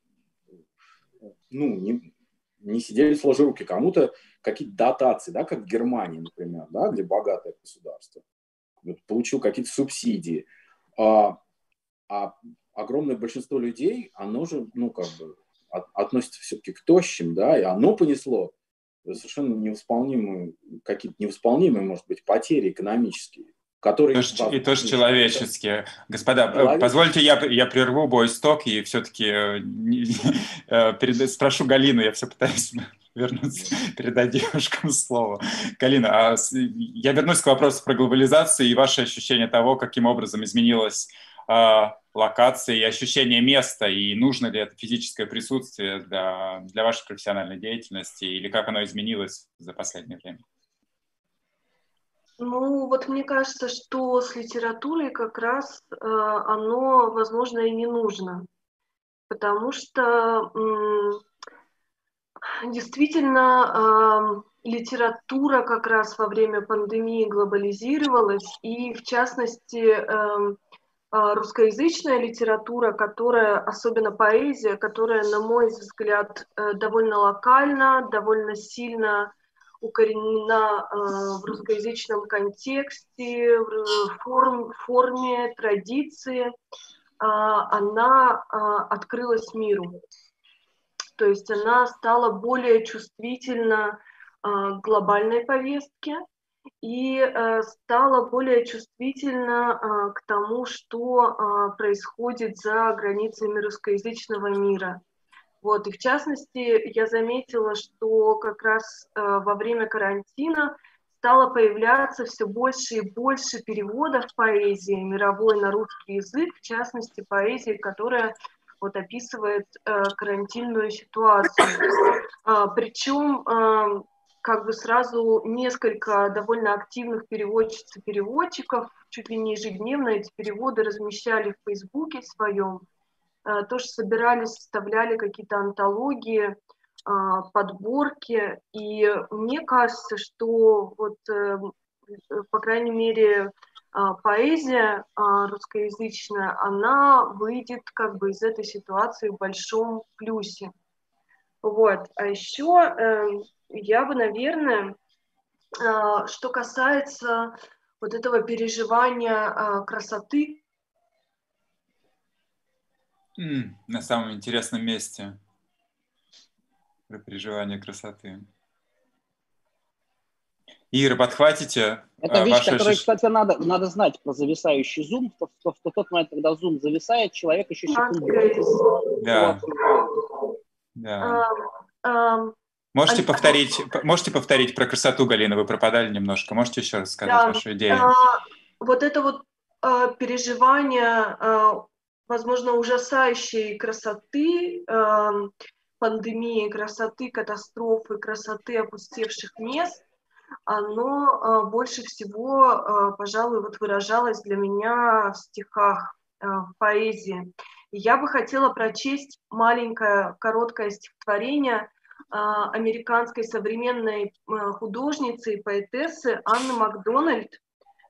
ну, не, не сидели сложи руки. Кому-то какие-то дотации, да, как в Германии, например, да, где богатое государство, получил какие-то субсидии. А, а огромное большинство людей, оно же, ну, как бы, от, относится все-таки к тощим, да, и оно понесло совершенно невосполнимые, какие-то невосполнимые, может быть, потери экономические которые... Тоже, и тоже человеческие. Господа, Человек... позвольте, я, я прерву бой сток и все-таки э, э спрошу Галину, я все пытаюсь вернуться, передать девушкам слово. Галина, а я вернусь к вопросу про глобализацию и ваше ощущение того, каким образом изменилась э, локация и ощущение места, и нужно ли это физическое присутствие для, для вашей профессиональной деятельности, или как оно изменилось за последнее время? Ну, вот мне кажется, что с литературой как раз э, оно, возможно, и не нужно, потому что э, действительно э, литература как раз во время пандемии глобализировалась, и в частности э, русскоязычная литература, которая, особенно поэзия, которая, на мой взгляд, э, довольно локальна, довольно сильно укоренена э, в русскоязычном контексте, в форм, форме, традиции, э, она э, открылась миру. То есть она стала более чувствительна глобальной повестке и стала более чувствительна к тому, что происходит за границами русскоязычного мира – вот, и в частности, я заметила, что как раз э, во время карантина стало появляться все больше и больше переводов поэзии мировой на русский язык, в частности, поэзии, которая вот описывает э, карантинную ситуацию. А, причем э, как бы сразу несколько довольно активных переводчиц и переводчиков, чуть ли не ежедневно эти переводы размещали в Фейсбуке своем, Э, тоже собирали, составляли какие-то антологии, а, подборки. И мне кажется, что вот, э, по крайней мере, а, поэзия а, русскоязычная, она выйдет как бы из этой ситуации в большом плюсе. Вот. А еще э, я бы, наверное, э, что касается вот этого переживания э, красоты. Mm, на самом интересном месте про переживание красоты. Ира, подхватите Это э, вещь, которую, кстати, надо, надо знать про зависающий зум. В, в, в тот момент, когда зум зависает, человек еще секунду. Да. Да. Um, um, можете, повторить, можете повторить про красоту, Галина? Вы пропадали немножко. Можете еще раз сказать да. вашу идею? Uh, вот это вот uh, переживание, uh, возможно, ужасающей красоты, uh, пандемии, красоты, катастрофы, красоты опустевших мест – оно а, больше всего, а, пожалуй, вот выражалось для меня в стихах, а, в поэзии. Я бы хотела прочесть маленькое, короткое стихотворение американской современной художницы и поэтессы Анны Макдональд,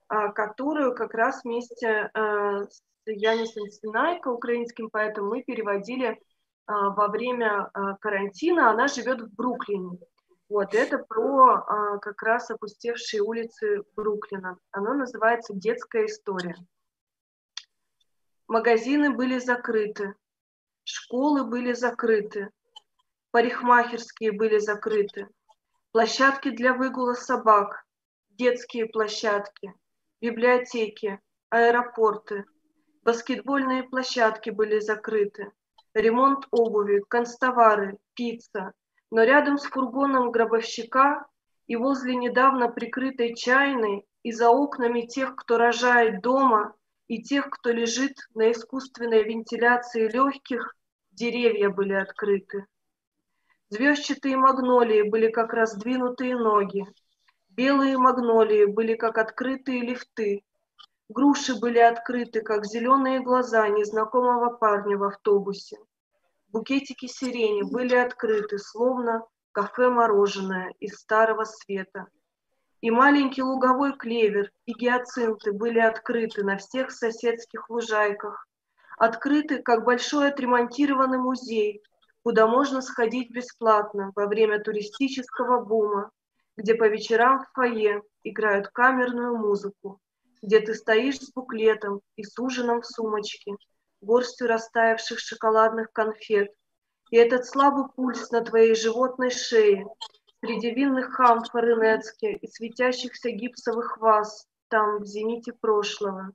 которую как раз вместе с Янисом Синайко, украинским поэтом, мы переводили во время карантина. Она живет в Бруклине. Вот, это про а, как раз опустевшие улицы Бруклина. Оно называется «Детская история». Магазины были закрыты, школы были закрыты, парикмахерские были закрыты, площадки для выгула собак, детские площадки, библиотеки, аэропорты, баскетбольные площадки были закрыты, ремонт обуви, констовары, пицца, но рядом с фургоном гробовщика и возле недавно прикрытой чайной и за окнами тех, кто рожает дома, и тех, кто лежит на искусственной вентиляции легких, деревья были открыты. Звездчатые магнолии были как раздвинутые ноги, белые магнолии были как открытые лифты, груши были открыты, как зеленые глаза незнакомого парня в автобусе. Букетики сирени были открыты, словно кафе-мороженое из старого света. И маленький луговой клевер, и гиацинты были открыты на всех соседских лужайках. Открыты, как большой отремонтированный музей, куда можно сходить бесплатно во время туристического бума, где по вечерам в фойе играют камерную музыку, где ты стоишь с буклетом и с ужином в сумочке, горстью растаявших шоколадных конфет, и этот слабый пульс на твоей животной шее, среди винных хам Фаренецке и светящихся гипсовых ваз там, в зените прошлого.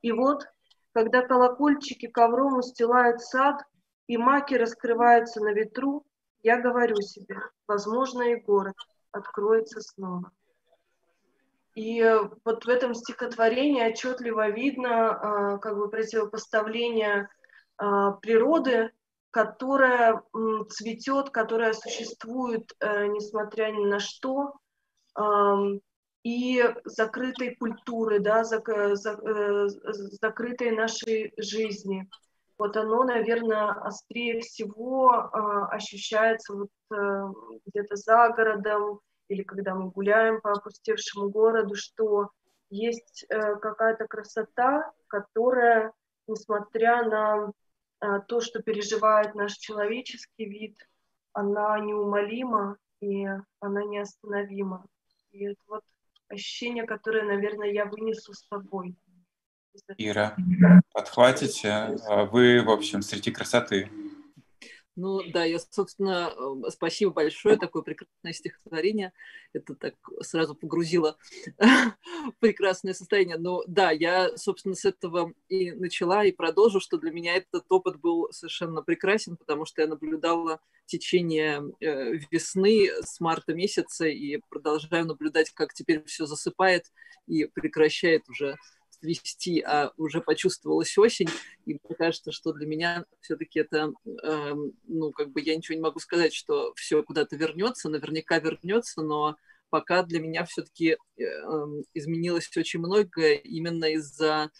И вот, когда колокольчики ковром устилают сад, и маки раскрываются на ветру, я говорю себе, возможно, и город откроется снова. И вот в этом стихотворении отчетливо видно а, как бы противопоставление а, природы, которая цветет, которая существует, э, несмотря ни на что, и закрытой культуры, да, э, закрытой нашей жизни. Вот оно, наверное, острее всего а, ощущается вот э, где-то за городом, или когда мы гуляем по опустевшему городу, что есть э, какая-то красота, которая, несмотря на э, то, что переживает наш человеческий вид, она неумолима и она неостановима. И это вот ощущение, которое, наверное, я вынесу с собой. Ира, подхватите. Вы, в общем, среди красоты. Ну да, я, собственно, э, спасибо большое, такое прекрасное стихотворение. Это так сразу погрузило прекрасное состояние. Но да, я, собственно, с этого и начала, и продолжу, что для меня этот опыт был совершенно прекрасен, потому что я наблюдала течение э, весны с марта месяца и продолжаю наблюдать, как теперь все засыпает и прекращает уже вести, а уже почувствовалась осень, и мне кажется, что для меня все-таки это, э, ну, как бы я ничего не могу сказать, что все куда-то вернется, наверняка вернется, но пока для меня все-таки э, эм, изменилось очень многое именно из-за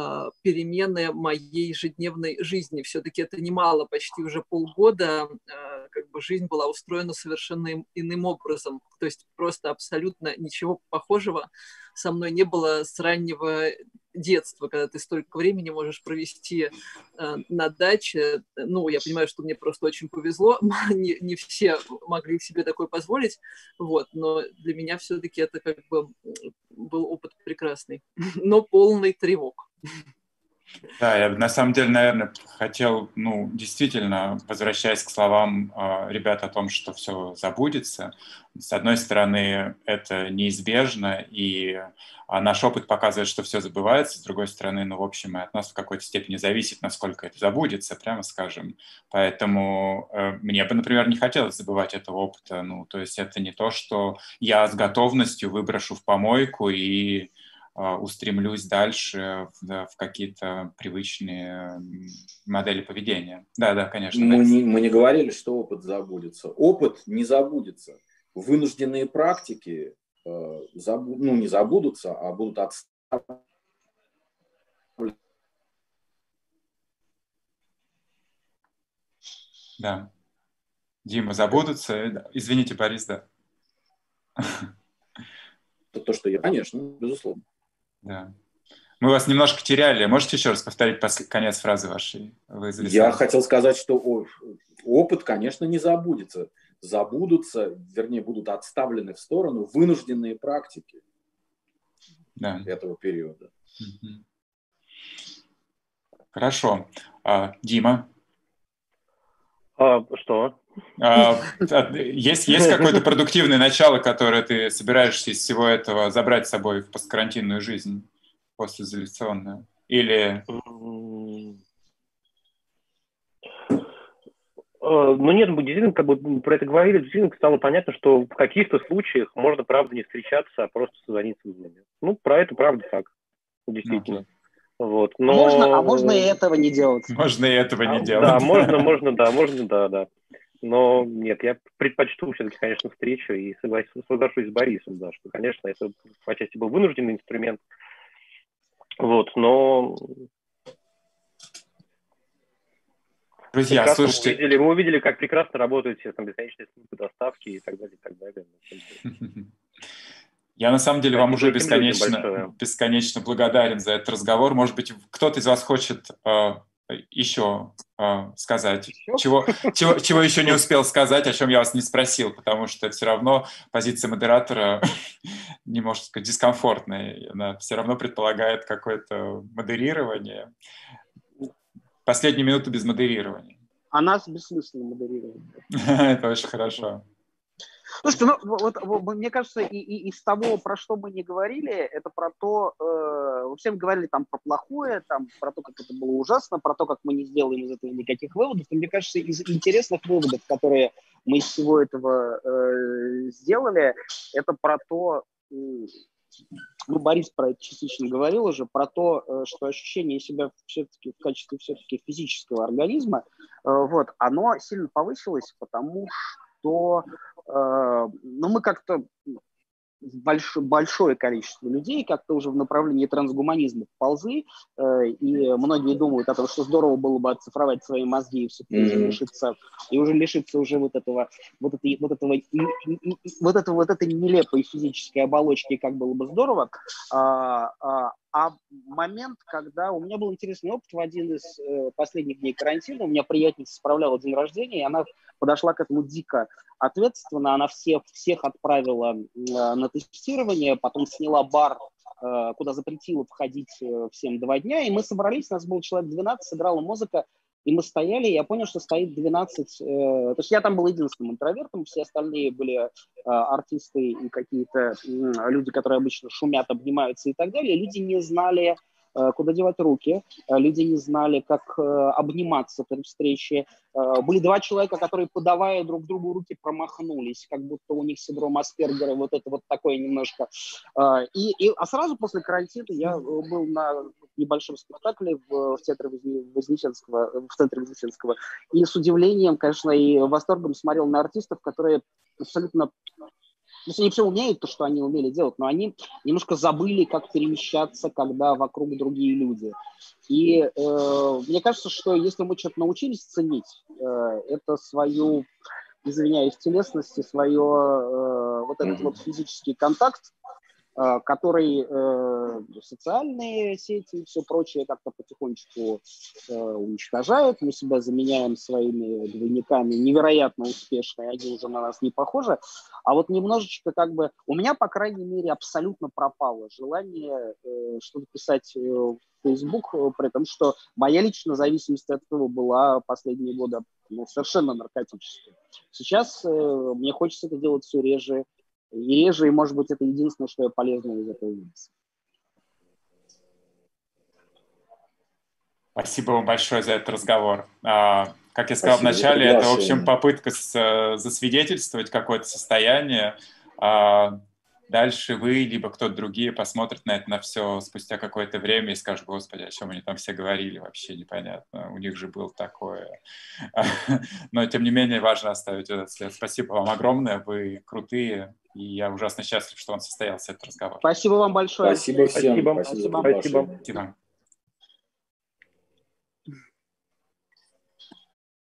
а, перемены моей ежедневной жизни. Все-таки это немало, почти уже полгода а, как бы жизнь была устроена совершенно иным образом. То есть просто абсолютно ничего похожего со мной не было с раннего детства, когда ты столько времени можешь провести э, на даче. Ну, я понимаю, что мне просто очень повезло, не, не все могли себе такое позволить, вот, но для меня все-таки это как бы был опыт прекрасный, но полный тревог. Да, я на самом деле, наверное, хотел, ну, действительно, возвращаясь к словам э, ребят о том, что все забудется, с одной стороны, это неизбежно, и а наш опыт показывает, что все забывается, с другой стороны, ну, в общем, от нас в какой-то степени зависит, насколько это забудется, прямо скажем. Поэтому э, мне бы, например, не хотелось забывать этого опыта, ну, то есть это не то, что я с готовностью выброшу в помойку и устремлюсь дальше в, в какие-то привычные модели поведения. Да, да, конечно. Мы не, мы не говорили, что опыт забудется. Опыт не забудется. Вынужденные практики э, забу, ну, не забудутся, а будут отставлены. Да. Дима, забудутся. Извините, Борис, да. То, что я, конечно, безусловно. Да. Мы вас немножко теряли. Можете еще раз повторить конец фразы вашей? Вы Я хотел сказать, что опыт, конечно, не забудется. Забудутся, вернее, будут отставлены в сторону вынужденные практики да. этого периода. Хорошо. А, Дима? А, что? А, есть, есть какое-то продуктивное начало, которое ты собираешься из всего этого забрать с собой в посткарантинную жизнь, послеизоляционную? Или... А, ну нет, мы действительно как бы про это говорили, действительно стало понятно, что в каких-то случаях можно, правда, не встречаться, а просто созвониться в Zoom. Ну, про это правда так, действительно. Вот, но... можно, а можно и этого не делать. Можно и этого не а, делать. Да, можно, можно, да, можно, да, да. Но нет, я предпочту все-таки, конечно, встречу и согласен, соглашусь с Борисом, да, что, конечно, это по части был вынужденный инструмент. Вот, но Друзья, прекрасно слушайте... Мы увидели, мы увидели, как прекрасно работают все там бесконечные службы доставки и так далее, и так далее. Я на самом деле вам уже бесконечно, бесконечно благодарен за этот разговор. Может быть, кто-то из вас хочет э, еще э, сказать, еще? Чего, чего, чего еще не успел сказать, о чем я вас не спросил, потому что все равно позиция модератора не может сказать дискомфортная, она все равно предполагает какое-то модерирование. Последнюю минуту без модерирования. А нас бессмысленно модерировать. Это очень хорошо. Слушайте, ну вот, вот мне кажется, и, и из того, про что мы не говорили, это про то, э, всем говорили там про плохое, там про то, как это было ужасно, про то, как мы не сделаем из этого никаких выводов. И мне кажется, из интересных выводов, которые мы из всего этого э, сделали, это про то, э, ну, Борис про это частично говорил уже, про то, э, что ощущение себя все-таки в качестве все-таки физического организма, э, вот, оно сильно повысилось, потому что э, ну, мы как-то большое, большое количество людей как-то уже в направлении трансгуманизма ползы, э, и многие думают о том, что здорово было бы оцифровать свои мозги и все-таки mm-hmm. лишиться, и уже лишиться уже вот этого, вот этой, вот этого, вот этого, вот этой нелепой физической оболочки, как было бы здорово, а, а, а момент, когда у меня был интересный опыт в один из э, последних дней карантина, у меня приятница справляла день рождения, и она подошла к этому дико ответственно, она всех, всех отправила на тестирование, потом сняла бар, э, куда запретила входить э, всем два дня, и мы собрались, нас был человек 12, сыграла музыка, и мы стояли, и я понял, что стоит 12... Э, то есть я там был единственным интровертом, все остальные были э, артисты и какие-то э, люди, которые обычно шумят, обнимаются и так далее. Люди не знали, куда девать руки, э, люди не знали, как э, обниматься при встрече. Были два человека, которые, подавая друг другу руки, промахнулись, как будто у них синдром Аспергера, вот это вот такое немножко. И, и, а сразу после карантина я был на небольшом спектакле в, в театре Вознесенского, в центре Вознесенского. И с удивлением, конечно, и восторгом смотрел на артистов, которые абсолютно есть они все умеют то, что они умели делать, но они немножко забыли, как перемещаться, когда вокруг другие люди. И э, мне кажется, что если мы что-то научились ценить, э, это свою, извиняюсь, телесность и свое э, вот этот вот физический контакт, который э, социальные сети и все прочее как-то потихонечку э, уничтожают. Мы себя заменяем своими двойниками невероятно успешные, они уже на нас не похожи. А вот немножечко как бы у меня, по крайней мере, абсолютно пропало желание что-то писать в Facebook, при том, что моя личная зависимость от этого была последние годы ну, совершенно наркотической. Сейчас мне хочется это делать все реже, и реже, и, может быть, это единственное, что я полезно из этого вынес. Спасибо вам большое за этот разговор. А, как я сказал Спасибо вначале, это, в общем, попытка засвидетельствовать какое-то состояние. Дальше вы, либо кто-то другие посмотрят на это на все спустя какое-то время и скажут, господи, о чем они там все говорили, вообще непонятно, у них же было такое. Но, тем не менее, важно оставить этот след. Спасибо вам огромное, вы крутые, и я ужасно счастлив, что он состоялся, этот разговор. Спасибо вам большое. Спасибо всем. Спасибо. Спасибо. Спасибо. Спасибо.